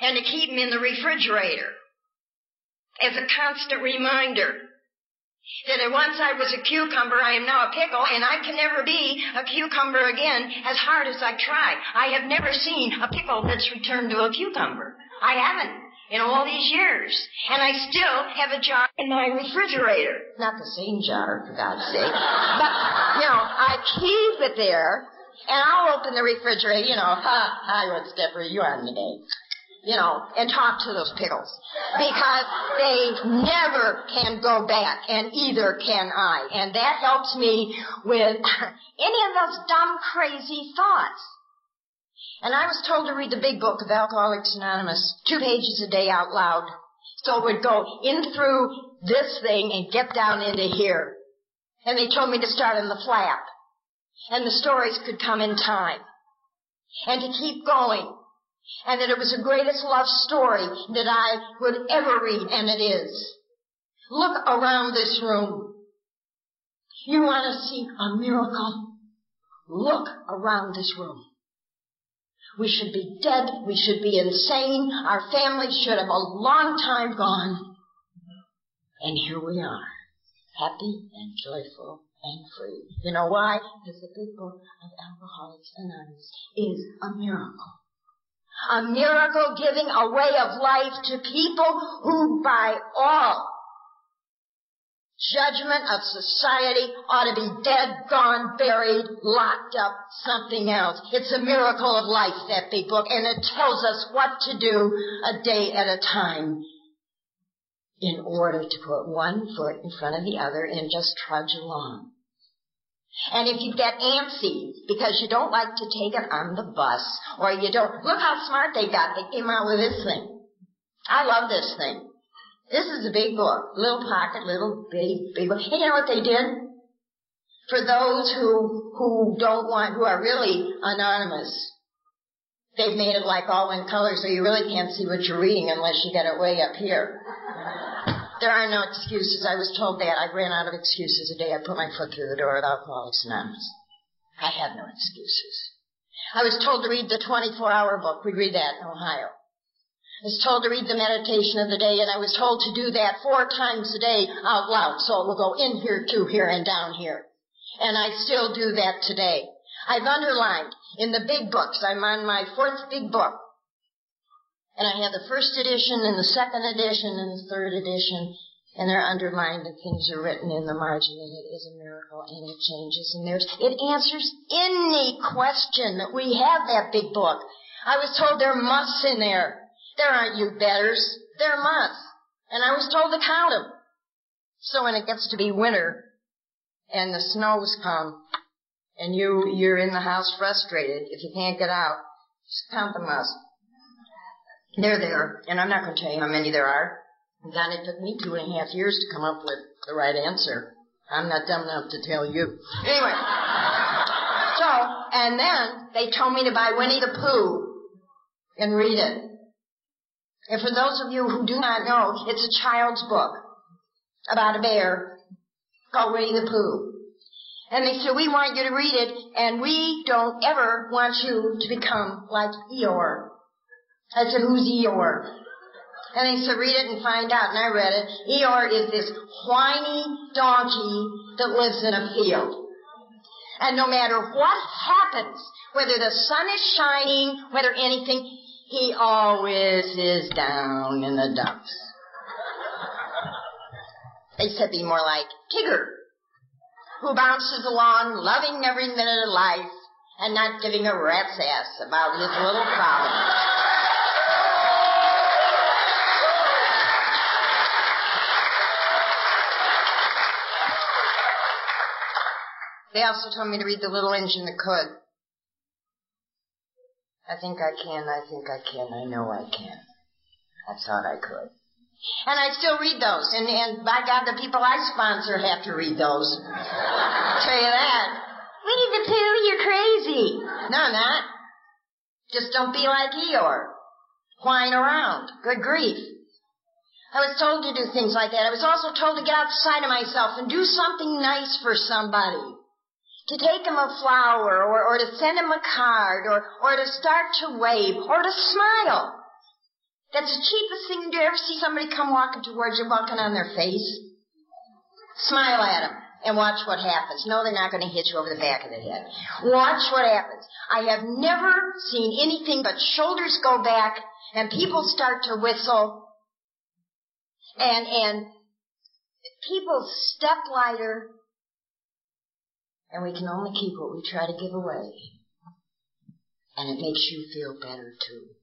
B: and to keep them in the refrigerator as a constant reminder that once I was a cucumber, I am now a pickle, and I can never be a cucumber again as hard as I try. I have never seen a pickle that's returned to a cucumber. I haven't in all these years. And I still have a jar in my refrigerator. Not the same jar, for God's sake. But, you know, I keep it there, and I'll open the refrigerator, you know, ha, hi, what stepper you on today? You know, and talk to those pickles. Because they never can go back, and either can I. And that helps me with any of those dumb, crazy thoughts. And I was told to read the big book of Alcoholics Anonymous, two pages a day out loud. So it would go in through this thing and get down into here. And they told me to start in the flap. And the stories could come in time. And to keep going and that it was the greatest love story that I would ever read, and it is. Look around this room. You want to see a miracle? Look around this room. We should be dead. We should be insane. Our families should have a long time gone. And here we are, happy and joyful and free. You know why? Because the big book of Alcoholics Anonymous is a miracle a miracle giving a way of life to people who by all judgment of society ought to be dead, gone, buried, locked up, something else. It's a miracle of life, that big book, and it tells us what to do a day at a time in order to put one foot in front of the other and just trudge along. And if you get antsy because you don't like to take it on the bus or you don't, look how smart they got. They came out with this thing. I love this thing. This is a big book. Little pocket, little big, big book. And you know what they did? For those who, who don't want, who are really anonymous, they've made it like all in color so you really can't see what you're reading unless you get it way up here. There are no excuses. I was told that. I ran out of excuses the day I put my foot through the door of Alcoholics Anonymous. I had no excuses. I was told to read the 24 hour book. We read that in Ohio. I was told to read the meditation of the day, and I was told to do that four times a day out loud. So it will go in here, to here, and down here. And I still do that today. I've underlined in the big books. I'm on my fourth big book. And I have the first edition and the second edition and the third edition, and they're underlined and things are written in the margin, and it is a miracle, and it changes, and there's, it answers any question that we have that big book. I was told there are musts in there. There aren't you betters. There are musts. And I was told to count them. So when it gets to be winter, and the snows come, and you, you're in the house frustrated if you can't get out, just count the musts. They're there, and I'm not going to tell you how many there are. Then it took me two and a half years to come up with the right answer. I'm not dumb enough to tell you. Anyway. So, and then they told me to buy Winnie the Pooh and read it. And for those of you who do not know, it's a child's book about a bear called Winnie the Pooh. And they said, we want you to read it, and we don't ever want you to become like Eeyore. I said, who's Eeyore? And they said, read it and find out. And I read it. Eeyore is this whiny donkey that lives in a field. And no matter what happens, whether the sun is shining, whether anything, he always is down in the dumps. They said be more like Tigger, who bounces along, loving every minute of life, and not giving a rat's ass about his little problems. They also told me to read The Little Engine That Could. I think I can, I think I can, I know I can. I thought I could. And I still read those. And, and by God, the people I sponsor have to read those. I'll tell you that. Winnie the Pooh, you're crazy. No, I'm not. Just don't be like Eeyore. Whine around. Good grief. I was told to do things like that. I was also told to get outside of myself and do something nice for somebody. To take him a flower or, or to send him a card or, or to start to wave or to smile. That's the cheapest thing to. Ever see somebody come walking towards you, walking on their face? Smile at them and watch what happens. No, they're not going to hit you over the back of the head. Watch what happens. I have never seen anything but shoulders go back and people start to whistle and, and people step lighter and we can only keep what we try to give away. And it makes you feel better too.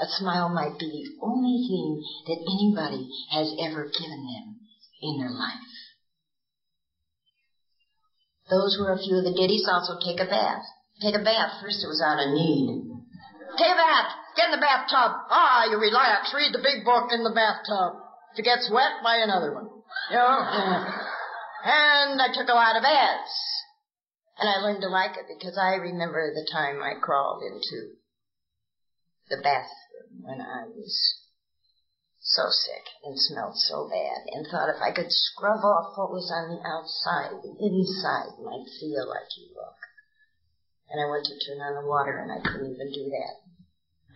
B: A smile might be the only thing that anybody has ever given them in their life. Those were a few of the ditties. Also, take a bath. Take a bath. First, it was out of need. Take a bath. Get in the bathtub. Ah, you relax. Read the big book in the bathtub. If it gets wet, buy another one. You know? and I took a lot of baths. And I learned to like it because I remember the time I crawled into the bathroom when I was so sick and smelled so bad and thought if I could scrub off what was on the outside, the inside might feel like you look. And I went to turn on the water and I couldn't even do that.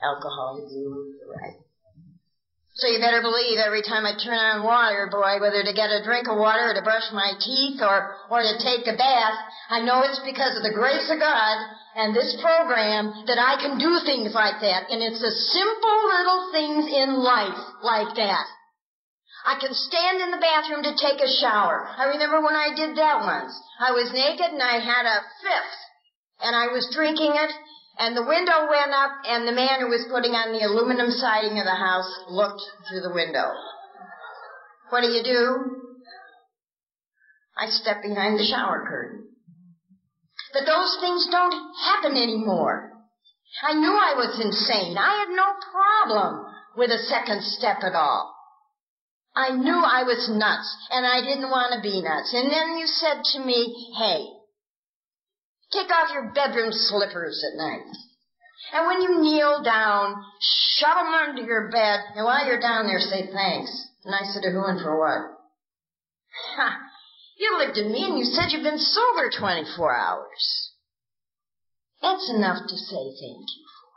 B: Alcohol removed the right so you better believe every time I turn on water, boy, whether to get a drink of water or to brush my teeth or, or to take a bath, I know it's because of the grace of God and this program that I can do things like that. And it's the simple little things in life like that. I can stand in the bathroom to take a shower. I remember when I did that once. I was naked and I had a fifth and I was drinking it and the window went up, and the man who was putting on the aluminum siding of the house looked through the window. What do you do? I step behind the shower curtain. But those things don't happen anymore. I knew I was insane. I had no problem with a second step at all. I knew I was nuts, and I didn't want to be nuts. And then you said to me, hey, Take off your bedroom slippers at night. And when you kneel down, shove them under your bed, and while you're down there, say thanks. And I said to who and for what? Ha! You looked at me and you said you've been sober 24 hours. That's enough to say thank you for.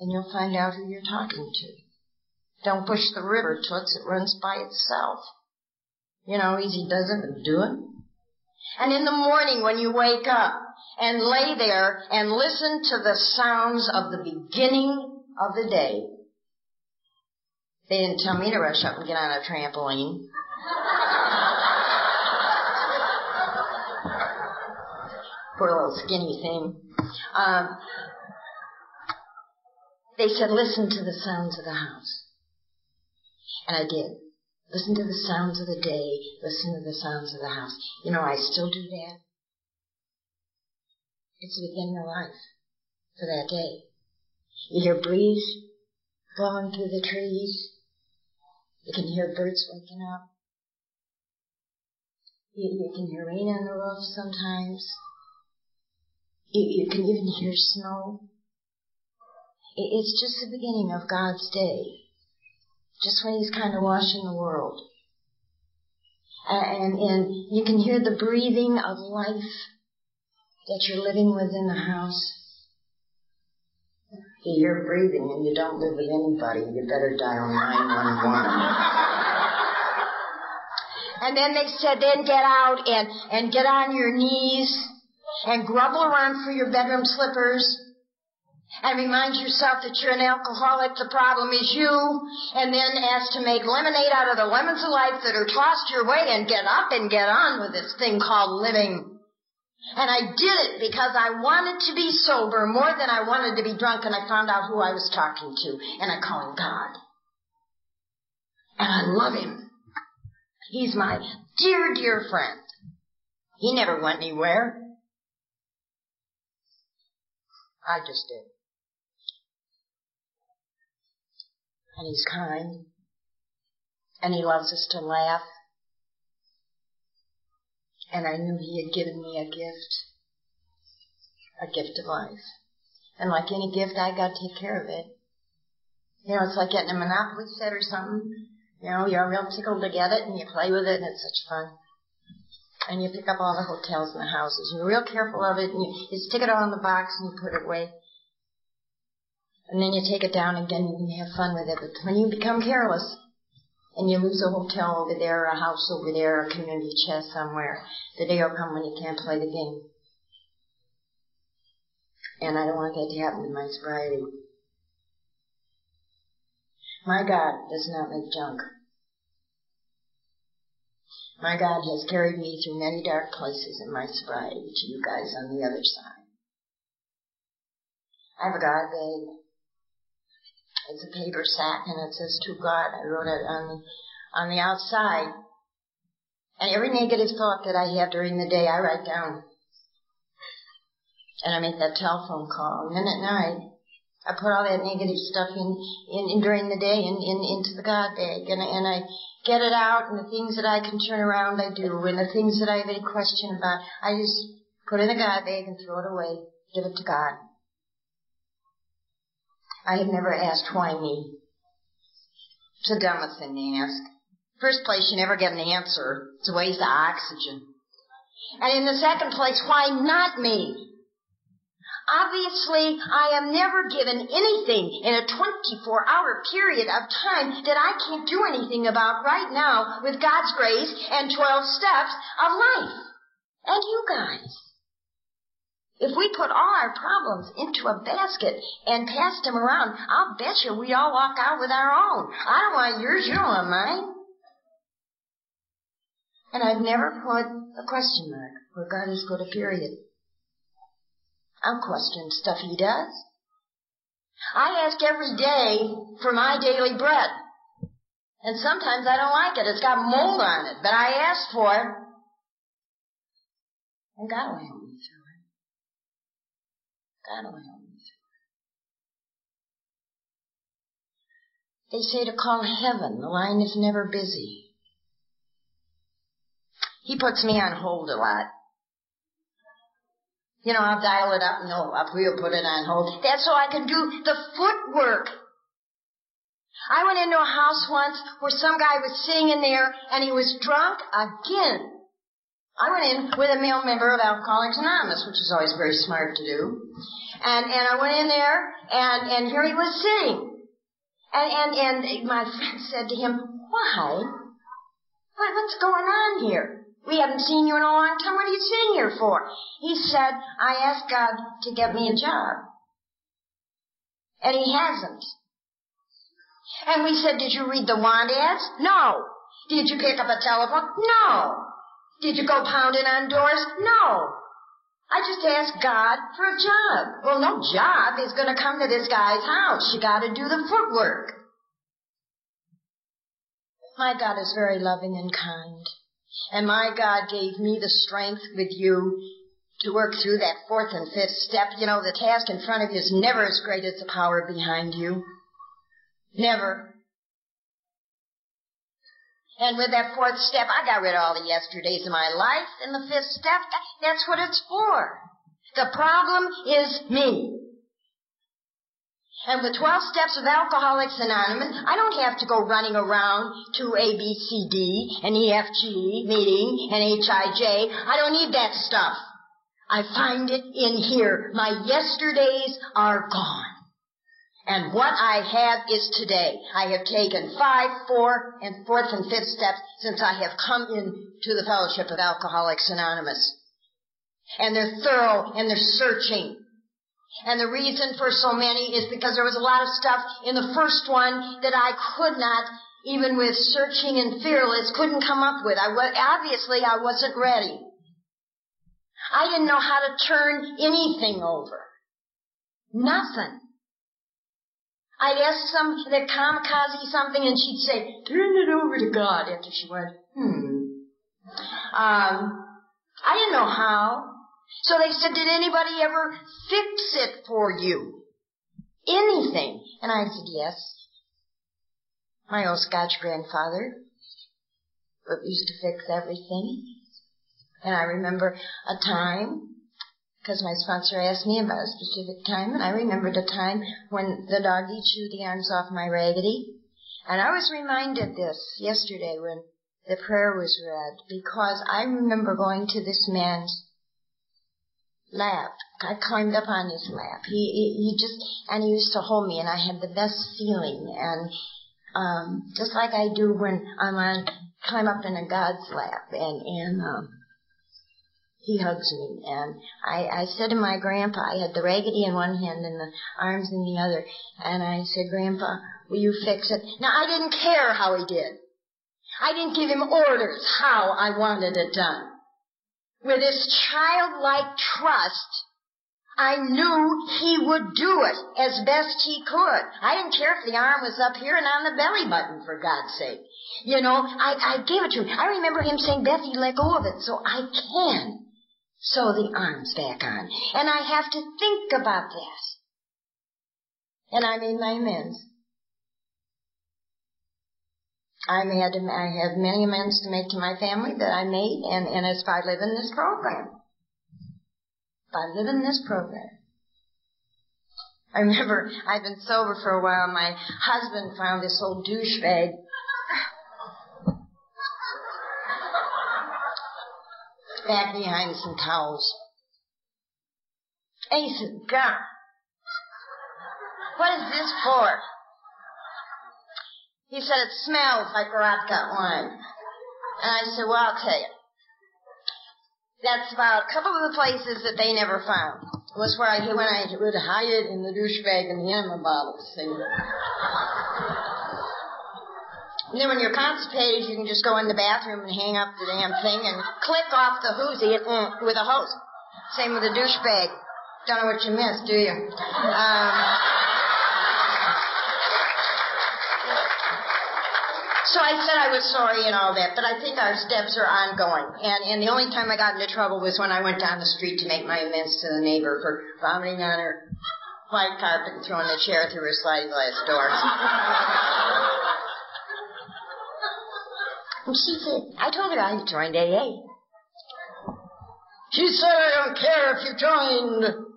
B: And you'll find out who you're talking to. Don't push the river, Toots. It runs by itself. You know, easy does it do it. And in the morning when you wake up and lay there and listen to the sounds of the beginning of the day. They didn't tell me to rush up and get on a trampoline. Poor little skinny thing. Um, they said, listen to the sounds of the house. And I did. Listen to the sounds of the day. Listen to the sounds of the house. You know, I still do that. It's the beginning of life for that day. You hear breeze blowing through the trees. You can hear birds waking up. You, you can hear rain on the roof sometimes. You, you can even hear snow. It, it's just the beginning of God's day just when he's kind of washing the world. And, and you can hear the breathing of life that you're living with in the house. You hear breathing and you don't live with anybody, you better dial 911. and then they said, then get out and, and get on your knees and grubble around for your bedroom slippers and remind yourself that you're an alcoholic, the problem is you, and then ask to make lemonade out of the lemons of life that are tossed your way and get up and get on with this thing called living. And I did it because I wanted to be sober more than I wanted to be drunk, and I found out who I was talking to, and I call him God. And I love him. He's my dear, dear friend. He never went anywhere. I just did. And he's kind, and he loves us to laugh, And I knew he had given me a gift. A gift of life. And like any gift, I got to take care of it. You know, it's like getting a Monopoly set or something. You know, you're real tickled to get it and you play with it and it's such fun. And you pick up all the hotels and the houses you're real careful of it and you, you stick it all in the box and you put it away. And then you take it down again and you have fun with it. But when you become careless and you lose a hotel over there, a house over there, a community chest somewhere, the day will come when you can't play the game. And I don't want that to happen in my sobriety. My God does not make junk. My God has carried me through many dark places in my sobriety to you guys on the other side. I have a God bag. It's a paper sack and it says to God. I wrote it on the, on the outside. And every negative thought that I have during the day, I write down. And I make that telephone call. And then at night, I put all that negative stuff in, in, in during the day in, in, into the God bag. And, and I get it out and the things that I can turn around, I do. And the things that I have any question about, I just put in the God bag and throw it away. Give it to God. I have never asked why me. It's the dumbest thing to ask. First place, you never get an answer. It's a waste of oxygen. And in the second place, why not me? Obviously, I am never given anything in a 24 hour period of time that I can't do anything about right now with God's grace and 12 steps of life. And you guys. If we put all our problems into a basket and passed them around, I'll bet you we all walk out with our own. I don't want yours, you don't want mine. And I've never put a question mark where God has put a period. I'll question stuff he does. I ask every day for my daily bread. And sometimes I don't like it. It's got mold on it, but I ask for it. And God will They say to call heaven, the line is never busy. He puts me on hold a lot. You know, I'll dial it up and no, up we'll put it on hold. That's so I can do the footwork. I went into a house once where some guy was sitting in there and he was drunk again. I went in with a male member of Alcoholics Anonymous, which is always very smart to do. And, and I went in there and, and here he was sitting. And, and, and my friend said to him, why? What, what's going on here? We haven't seen you in a long time. What are you sitting here for? He said, I asked God to get me a job. And he hasn't. And we said, did you read the want ads? No. Did you pick up a telephone? No. Did you go pounding on doors? No. I just asked God for a job. Well, no job is going to come to this guy's house. You got to do the footwork. My God is very loving and kind. And my God gave me the strength with you to work through that fourth and fifth step. You know, the task in front of you is never as great as the power behind you. Never. And with that fourth step, I got rid of all the yesterdays of my life. And the fifth step, that's what it's for. The problem is me. And with 12 steps of Alcoholics Anonymous, I don't have to go running around to A, B, C, D, and E, F, G meeting, and H, I, J. I don't need that stuff. I find it in here. My yesterdays are gone. And what I have is today. I have taken five, four, and fourth and fifth steps since I have come into the fellowship of Alcoholics Anonymous. And they're thorough and they're searching. And the reason for so many is because there was a lot of stuff in the first one that I could not, even with searching and fearless, couldn't come up with. I was, obviously I wasn't ready. I didn't know how to turn anything over. Nothing. I'd ask some, the kamikaze something and she'd say, turn it over to God after she went, hmm. Um, I didn't know how. So they said, did anybody ever fix it for you? Anything? And I said, yes. My old Scotch grandfather used to fix everything. And I remember a time, because my sponsor asked me about a specific time, and I remembered a time when the doggy chewed the arms off my raggedy. And I was reminded this yesterday when the prayer was read, because I remember going to this man's lap. I climbed up on his lap. He, he, he just, and he used to hold me, and I had the best feeling. And um, just like I do when I'm on, climb up in a God's lap, and and um, he hugs me. And I, I said to my grandpa, I had the raggedy in one hand and the arms in the other, and I said, Grandpa, will you fix it? Now I didn't care how he did. I didn't give him orders how I wanted it done. With this childlike trust, I knew he would do it as best he could. I didn't care if the arm was up here and on the belly button, for God's sake. You know, I, I gave it to him. I remember him saying, Bethy, let go of it, so I can sew the arms back on. And I have to think about that. And I made my amends. I had I have many amends to make to my family that I made, and, and it's by living this program. By living this program. I remember I'd been sober for a while. My husband found this old douchebag. Back behind some towels. And he God, what is this for? He said, it smells like vodka wine. And I said, well, I'll tell you. That's about a couple of the places that they never found. It was where I, when I would hide it in the douchebag and the enema bottles. And then when you're constipated, you can just go in the bathroom and hang up the damn thing and click off the hoozy with a hose. Same with the douchebag. Don't know what you missed, do you? Um, So I said I was sorry and all that, but I think our steps are ongoing. And, and the only time I got into trouble was when I went down the street to make my amends to the neighbor for vomiting on her white carpet and throwing the chair through her sliding glass door. and she said, I told her I joined AA.
C: She said, I don't care if you joined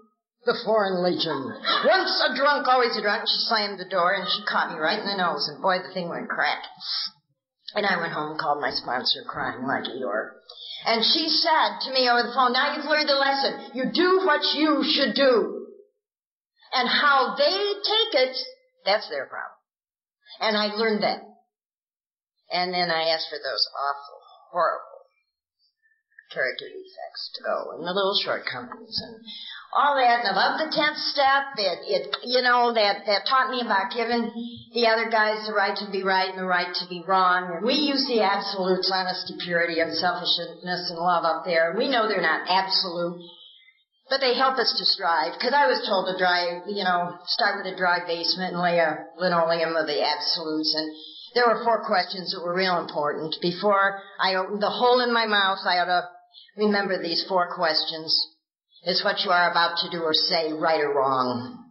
C: the Foreign Legion.
B: Once a drunk, always a drunk. She slammed the door and she caught me right in the nose, and boy, the thing went crack. And I went home and called my sponsor, crying like Eeyore. And she said to me over the phone, now you've learned the lesson. You do what you should do. And how they take it, that's their problem. And I learned that. And then I asked for those awful, horrible character defects to go and the little shortcomings and all that. And above the tenth step, it, it, you know, that, that taught me about giving the other guys the right to be right and the right to be wrong. And we use the absolutes, honesty, purity, unselfishness, and love up there. We know they're not absolute, but they help us to strive. Because I was told to dry, you know, start with a dry basement and lay a linoleum of the absolutes. And there were four questions that were real important. Before I opened the hole in my mouth, I ought to remember these four questions. Is what you are about to do or say right or wrong?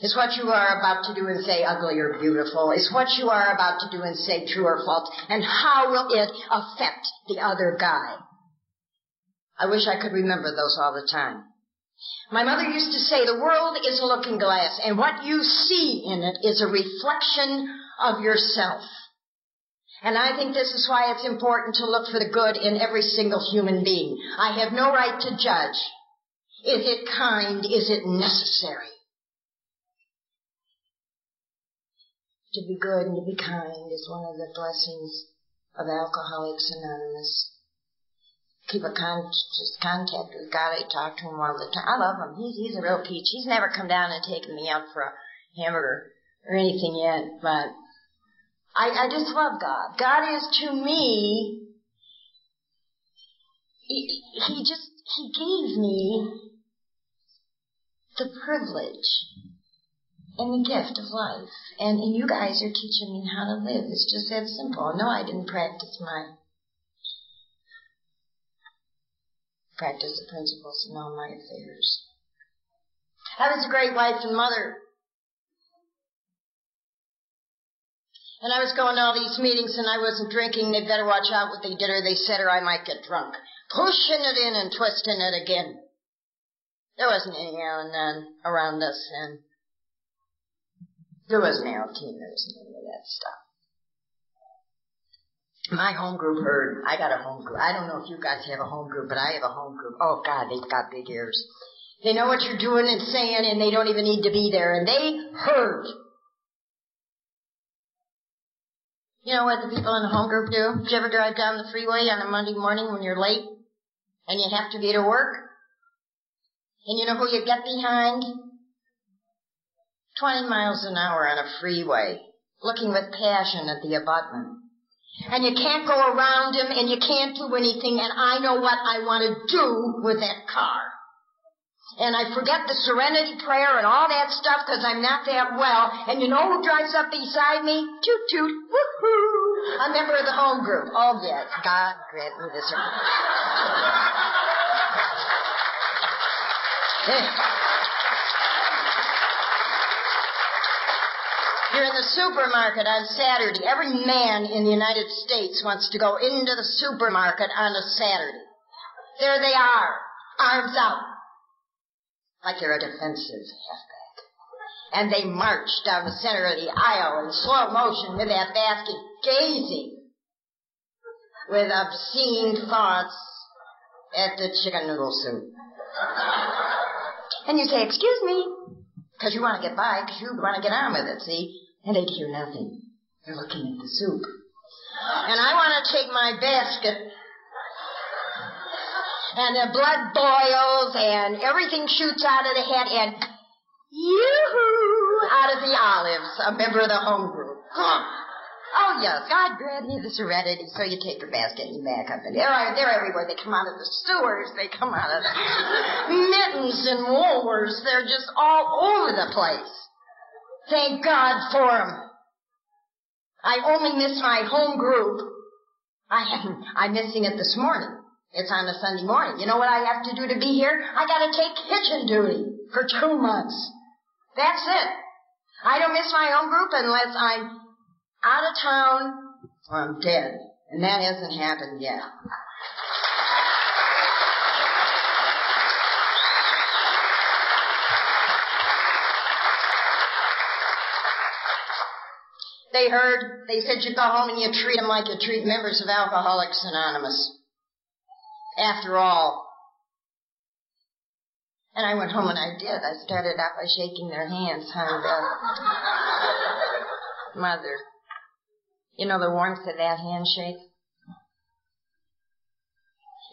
B: Is what you are about to do and say ugly or beautiful? Is what you are about to do and say true or false? And how will it affect the other guy? I wish I could remember those all the time. My mother used to say the world is a looking glass and what you see in it is a reflection of yourself. And I think this is why it's important to look for the good in every single human being. I have no right to judge. Is it kind? Is it necessary? To be good and to be kind is one of the blessings of Alcoholics Anonymous. Keep a con- contact with God. I talk to him all the time. I love him. He's, he's a real peach. He's never come down and taken me out for a hamburger or anything yet, but I, I just love God. God is to me, he, he just, he gave me the privilege and the gift of life. And, and you guys are teaching me how to live. It's just that simple. No, I didn't practice my practice the principles in all my affairs. I was a great wife and mother. And I was going to all these meetings and I wasn't drinking. They better watch out what they did or they said or I might get drunk. pushing it in and twisting it again. There wasn't any Al-Anon around us then. There wasn't Al-Teen, there wasn't any of that stuff. My home group heard. I got a home group. I don't know if you guys have a home group, but I have a home group. Oh God, they've got big ears. They know what you're doing and saying, and they don't even need to be there. And they heard. You know what the people in the home group do? Did you ever drive down the freeway on a Monday morning when you're late and you have to be to work? And you know who you get behind? 20 miles an hour on a freeway, looking with passion at the abutment. And you can't go around him and you can't do anything and I know what I want to do with that car and I forget the serenity prayer and all that stuff because I'm not that well. And you know who drives up beside me? Toot toot, woohoo! A member of the home group. Oh yes, God grant me this. You're in the supermarket on Saturday. Every man in the United States wants to go into the supermarket on a Saturday. There they are, arms out like they're a defensive halfback. And they march down the center of the aisle in slow motion with that basket, gazing with obscene thoughts at the chicken noodle soup. And you say, excuse me, because you want to get by, because you want to get on with it, see? And they'd hear nothing. They're looking at the soup. And I want to take my basket and the blood boils and everything shoots out of the head and yoo-hoo out of the olives, a member of the home group. Oh yes, God grant me the serenity. So you take your basket and you back up, and they're they're everywhere. They come out of the sewers. They come out of the mittens and Woolworths. They're just all over the place. Thank God for them. I only miss my home group. I I'm missing it this morning. It's on a Sunday morning. You know what I have to do to be here? I gotta take kitchen duty for two months. That's it. I don't miss my own group unless I'm out of town or I'm dead. And that hasn't happened yet. They heard, they said you go home and you treat them like you treat members of Alcoholics Anonymous after all. And I went home and I did. I started out by shaking their hands, huh, Mother. You know the warmth of that handshake?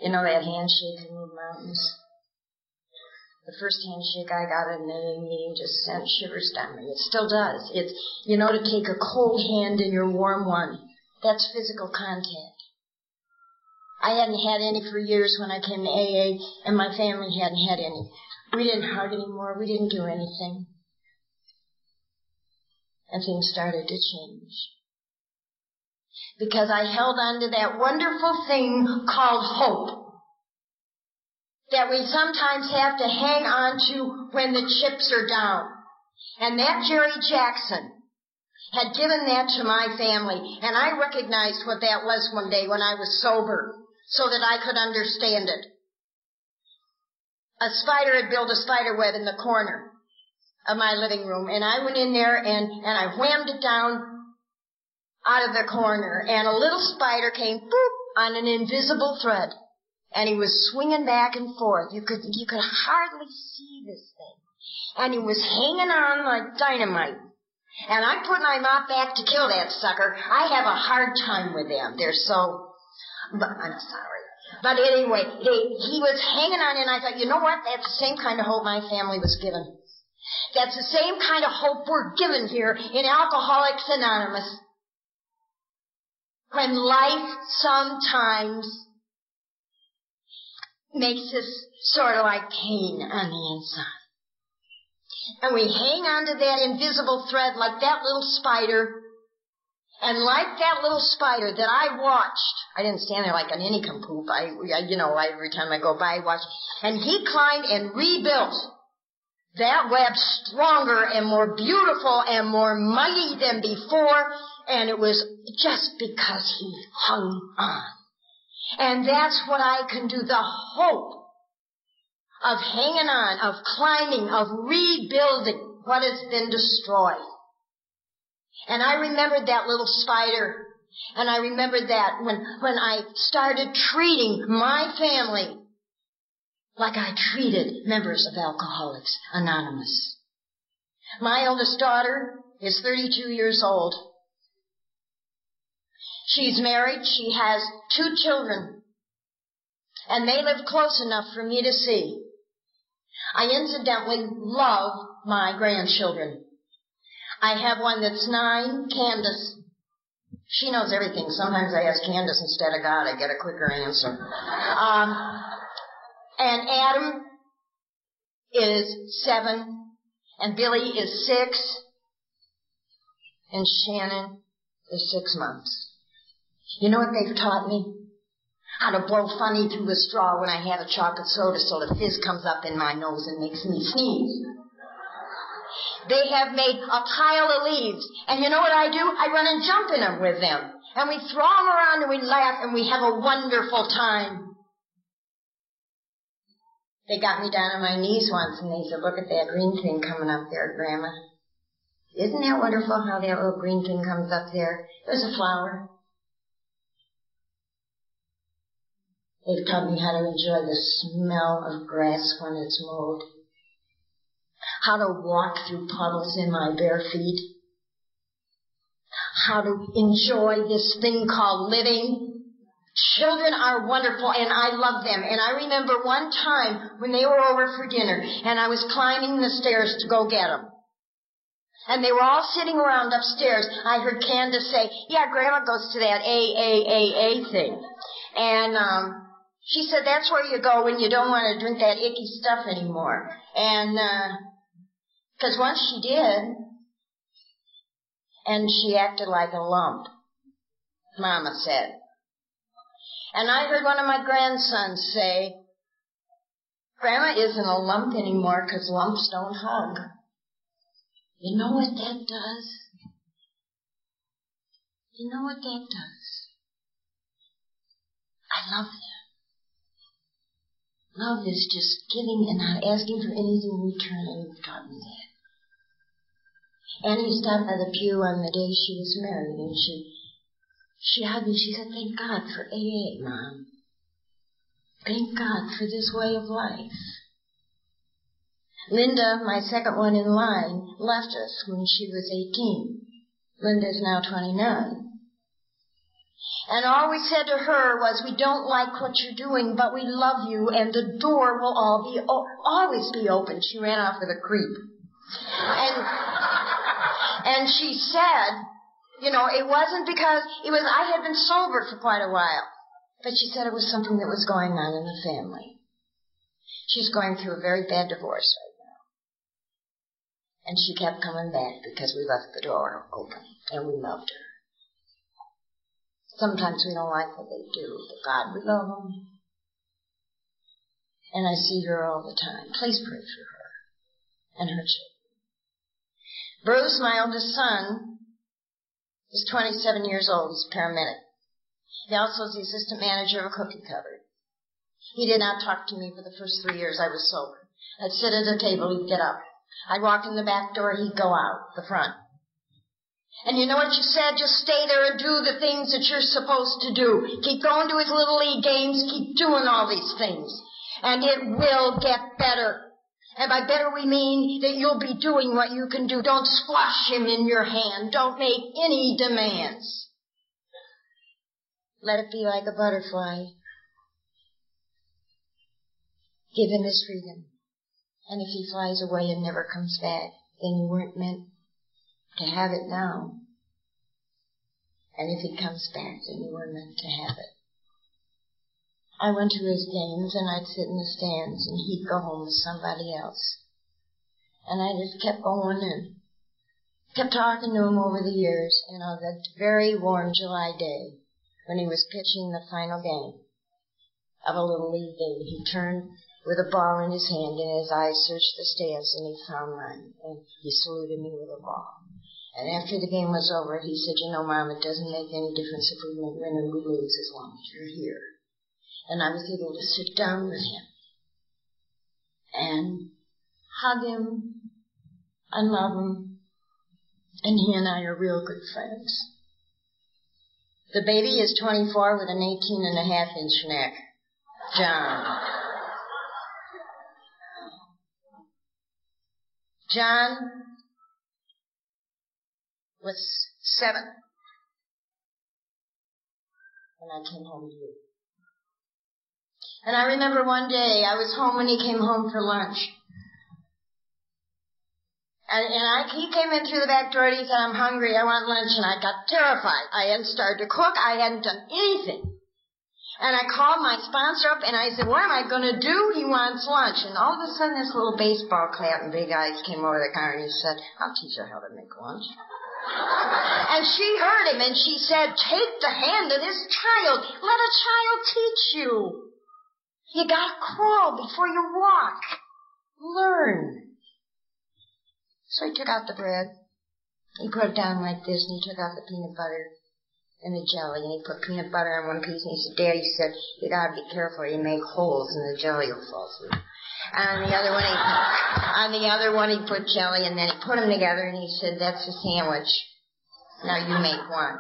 B: You know that handshake in the mountains? The first handshake I got in the meeting just sent shivers down me. It still does. It's, you know, to take a cold hand in your warm one. That's physical contact. I hadn't had any for years when I came to AA, and my family hadn't had any. We didn't hug anymore. We didn't do anything. And things started to change. Because I held on to that wonderful thing called hope. That we sometimes have to hang on to when the chips are down. And that Jerry Jackson had given that to my family, and I recognized what that was one day when I was sober so that I could understand it. A spider had built a spider web in the corner of my living room, and I went in there and, and I whammed it down out of the corner, and a little spider came boop on an invisible thread, and he was swinging back and forth. You could you could hardly see this thing, and he was hanging on like dynamite. And I put my mop back to kill that sucker. I have a hard time with them. They're so but I'm sorry. But anyway, he, he was hanging on and I thought, you know what? That's the same kind of hope my family was given. That's the same kind of hope we're given here in Alcoholics Anonymous. When life sometimes makes us sort of like pain on the inside. And we hang on to that invisible thread like that little spider and like that little spider that I watched, I didn't stand there like an nincompoop. I, I, you know, every time I go by, I watch. And he climbed and rebuilt that web stronger and more beautiful and more mighty than before. And it was just because he hung on. And that's what I can do. The hope of hanging on, of climbing, of rebuilding what has been destroyed. And I remembered that little spider. And I remembered that when, when I started treating my family like I treated members of Alcoholics Anonymous. My eldest daughter is 32 years old. She's married. She has two children. And they live close enough for me to see. I incidentally love my grandchildren. I have one that's nine, Candace. She knows everything. Sometimes I ask Candace instead of God. I get a quicker answer. Um, and Adam is seven, and Billy is six, and Shannon is six months. You know what they've taught me? How to blow funny through a straw when I have a chocolate soda so the fizz comes up in my nose and makes me sneeze. They have made a pile of leaves. And you know what I do? I run and jump in them with them. And we throw them around and we laugh and we have a wonderful time. They got me down on my knees once and they said, look at that green thing coming up there, Grandma. Isn't that wonderful how that little green thing comes up there? It was a flower. They've taught me how to enjoy the smell of grass when it's mowed. How to walk through puddles in my bare feet. How to enjoy this thing called living Children are wonderful and I love them. And I remember one time when they were over for dinner and I was climbing the stairs to go get them. And they were all sitting around upstairs. I heard Candace say, yeah, grandma goes to that AAAA thing. And, um, she said that's where you go when you don't want to drink that icky stuff anymore. And, uh, cause once she did, and she acted like a lump, Mama said. And I heard one of my grandsons say, Grandma isn't a lump anymore because lumps don't hug. You know what that does? You know what that does? I love that. Love is just giving and not asking for anything in return, and you've taught me that. Annie stopped by the pew on the day she was married, and she she hugged me. She said, Thank God for AA, Mom. Thank God for this way of life. Linda, my second one in line, left us when she was 18. Linda is now 29. And all we said to her was, we don't like what you're doing, but we love you, and the door will all be, always be open. She ran off with a creep. And, and she said, you know, it wasn't because it was I had been sober for quite a while. But she said it was something that was going on in the family. She's going through a very bad divorce right now. And she kept coming back because we left the door open and we loved her. Sometimes we don't like what they do, but God, we love them. And I see her all the time. Please pray for her and her children. Bruce, my oldest son, is 27 years old. He's a paramedic. He also is the assistant manager of a cookie cupboard. He did not talk to me for the first three years I was sober. I'd sit at a table, he'd get up. I'd walk in the back door, he'd go out the front. And you know what you said? Just stay there and do the things that you're supposed to do. Keep going to his little league games, keep doing all these things. And it will get better. And by better we mean that you'll be doing what you can do. Don't squash him in your hand. Don't make any demands. Let it be like a butterfly. Give him his freedom. And if he flies away and never comes back, then you weren't meant to have it now. And if he comes back, then you were meant to have it. I went to his games and I'd sit in the stands and he'd go home with somebody else. And I just kept going and kept talking to him over the years. And on that very warm July day, when he was pitching the final game of a little league game, he turned with a ball in his hand and his eyes searched the stands and he found mine and he saluted me with a ball. And after the game was over, he said, you know, Mom, it doesn't make any difference if we win or we lose as long as you're here. And I was able to sit down with him and hug him and love him. And he and I are real good friends. The baby is 24 with an 18 and a half inch neck. John. John was seven when I came home to you. And I remember one day I was home when he came home for lunch. And, and I, he came in through the back door and he said, I'm hungry, I want lunch, and I got terrified. I hadn't started to cook, I hadn't done anything. And I called my sponsor up and I said, what am I gonna do? He wants lunch. And all of a sudden this little baseball cap and big eyes came over the counter and he said, I'll teach you how to make lunch. And she heard him and she said, take the hand of this child. Let a child teach you. You gotta crawl before you walk. Learn. So he took out the bread. He put it down like this, and he took out the peanut butter and the jelly, and he put peanut butter on one piece, and he said, Daddy said, you gotta be careful, you make holes, and the jelly will fall through. On the other one, he, on the other one, he put jelly, and then he put them together, and he said, that's a sandwich. Now you make one.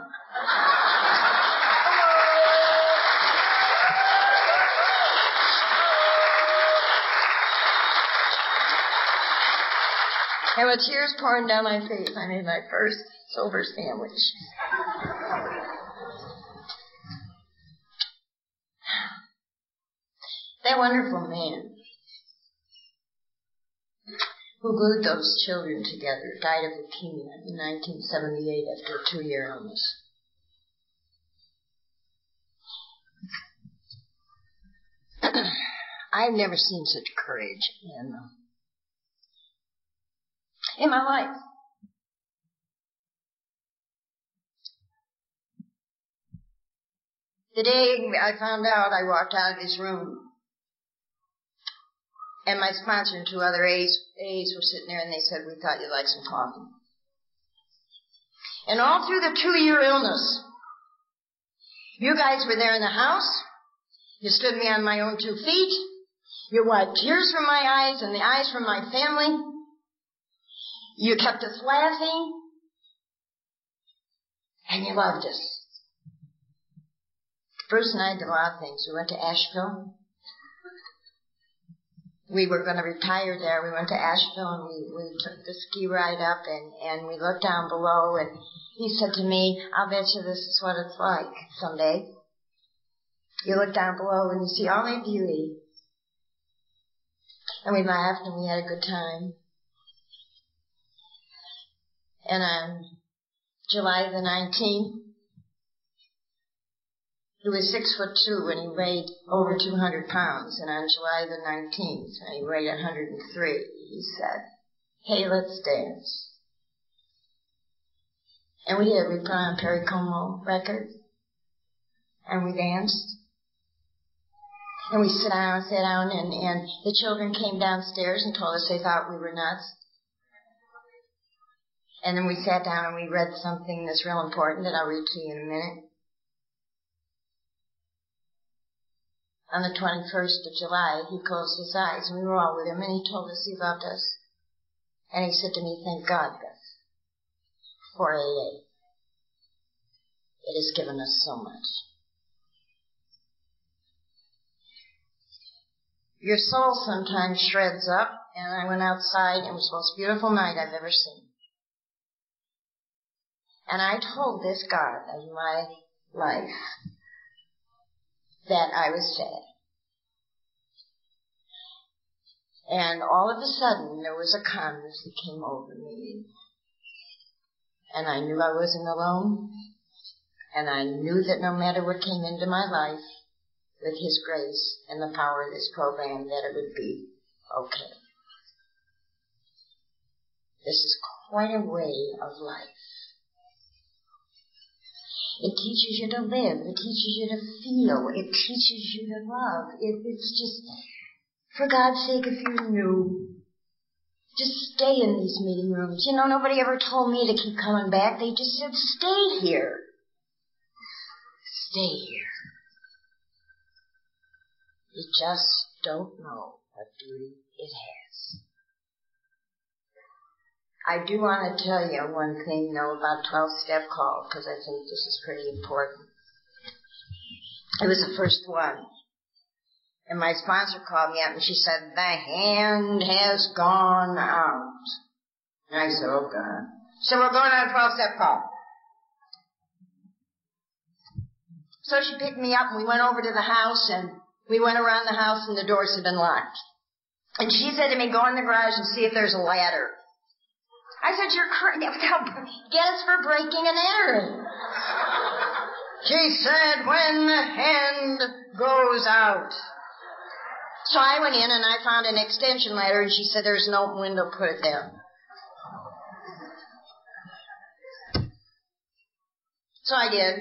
B: And with tears pouring down my face, I made my first sober sandwich. That wonderful man who glued those children together died of leukemia in 1978 after a two-year illness. I've never seen such courage in uh, in my life. The day I found out, I walked out of his room. And my sponsor and two other A's, were sitting there and they said, we thought you'd like some coffee. And all through the two year illness, you guys were there in the house. You stood me on my own two feet. You wiped tears from my eyes and the eyes from my family. You kept us laughing. And you loved us. Bruce and I did a lot of things. We went to Asheville. We were going to retire there. We went to Asheville and we, we took the ski ride up and, and we looked down below and he said to me, I'll bet you this is what it's like someday. You look down below and you see all that beauty. And we laughed and we had a good time. And on July the 19th, he was six foot two and he weighed over 200 pounds. And on July the 19th, he weighed 103, he said, hey, let's dance. And we did. We put on Perry Como record. And we danced. And we sat down, sat down, and, and the children came downstairs and told us they thought we were nuts. And then we sat down and we read something that's real important that I'll read to you in a minute. On the 21st of July, he closed his eyes and we were all with him and he told us he loved us. And he said to me, thank God, Beth, for AA. It has given us so much. Your soul sometimes shreds up, and I went outside and it was the most beautiful night I've ever seen. And I told this God of my life that I was sad. And all of a sudden, there was a calmness that came over me. And I knew I wasn't alone. And I knew that no matter what came into my life, with His grace and the power of this program, that it would be okay. This is quite a way of life. It teaches you to live. It teaches you to feel. It teaches you to love. It, it's just, for God's sake, if you knew, just stay in these meeting rooms. You know, nobody ever told me to keep coming back. They just said, stay here. Stay here. You just don't know what beauty it has. I do want to tell you one thing though about 12 step call because I think this is pretty important. It was the first one. And my sponsor called me up and she said, the hand has gone out. And I said, oh God. So we're going on a 12 step call. So she picked me up and we went over to the house and we went around the house and the doors had been locked. And she said to me, go in the garage and see if there's a ladder. I said, you're crazy. Get us for breaking and entering.
D: She said, when the hand goes out.
B: So I went in and I found an extension ladder and she said, there's no window, put it there. So I did.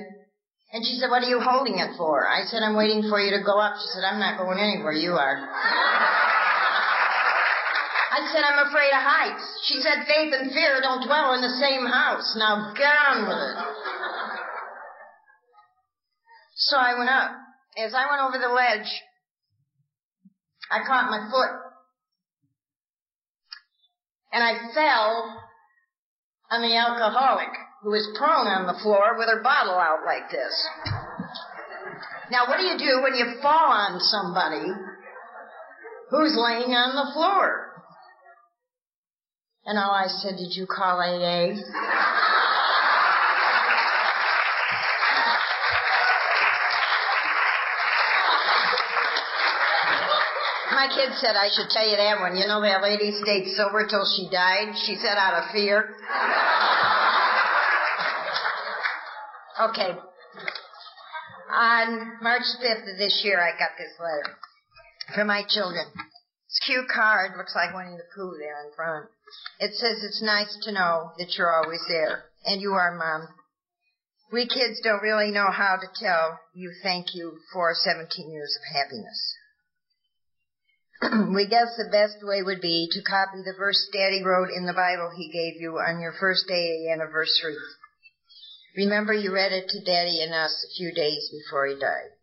B: And she said, what are you holding it for? I said, I'm waiting for you to go up. She said, I'm not going anywhere. You are. I said, I'm afraid of heights. She said, faith and fear don't dwell in the same house. Now on with it. So I went up. As I went over the ledge, I caught my foot. And I fell on the alcoholic who was prone on the floor with her bottle out like this. Now, what do you do when you fall on somebody who's laying on the floor? And all I said, did you call AA? My kid said I should tell you that one. You know that lady stayed sober till she died? She said out of fear. Okay. On March 5th of this year, I got this letter from my children. It's a cute card. Looks like Winnie the Pooh there in front. It says it's nice to know that you're always there. And you are, Mom. We kids don't really know how to tell you thank you for 17 years of happiness. we guess the best way would be to copy the verse Daddy wrote in the Bible he gave you on your first AA anniversary. Remember you read it to Daddy and us a few days before he died.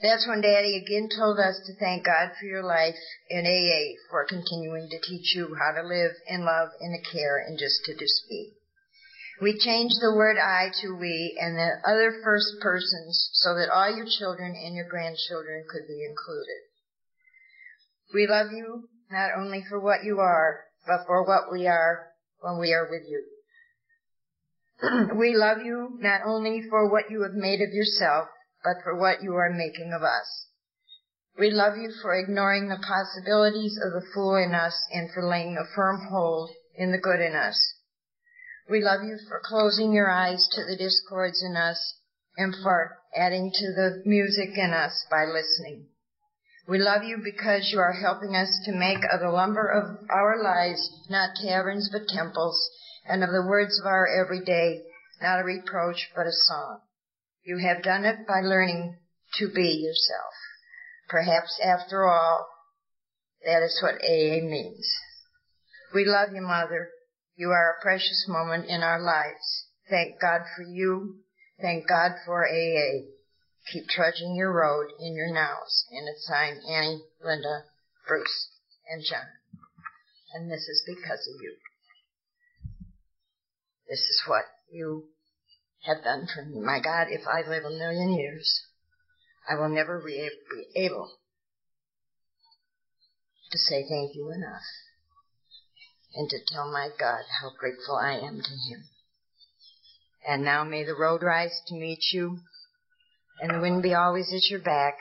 B: That's when Daddy again told us to thank God for your life in AA for continuing to teach you how to live in love and care and just to just be. We changed the word I to we and the other first persons so that all your children and your grandchildren could be included. We love you not only for what you are, but for what we are when we are with you. we love you not only for what you have made of yourself, but for what you are making of us. We love you for ignoring the possibilities of the fool in us and for laying a firm hold in the good in us. We love you for closing your eyes to the discords in us and for adding to the music in us by listening. We love you because you are helping us to make of the lumber of our lives not taverns but temples and of the words of our everyday, not a reproach, but a song. You have done it by learning to be yourself. Perhaps after all, that is what AA means. We love you, Mother. You are a precious moment in our lives. Thank God for you. Thank God for AA. Keep trudging your road in your nows. And it's signed Annie, Linda, Bruce, and John. And this is because of you. This is what you have done for me. My God, if I live a million years, I will never be able to say thank you enough and to tell my God how grateful I am to Him. And now may the road rise to meet you, and the wind be always at your back,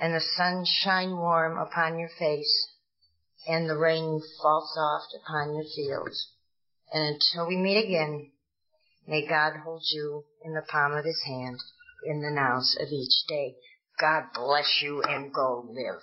B: and the sun shine warm upon your face, and the rain fall soft upon your fields. And until we meet again, may God hold you in the palm of his hand in the nows of each day. God bless you and go live.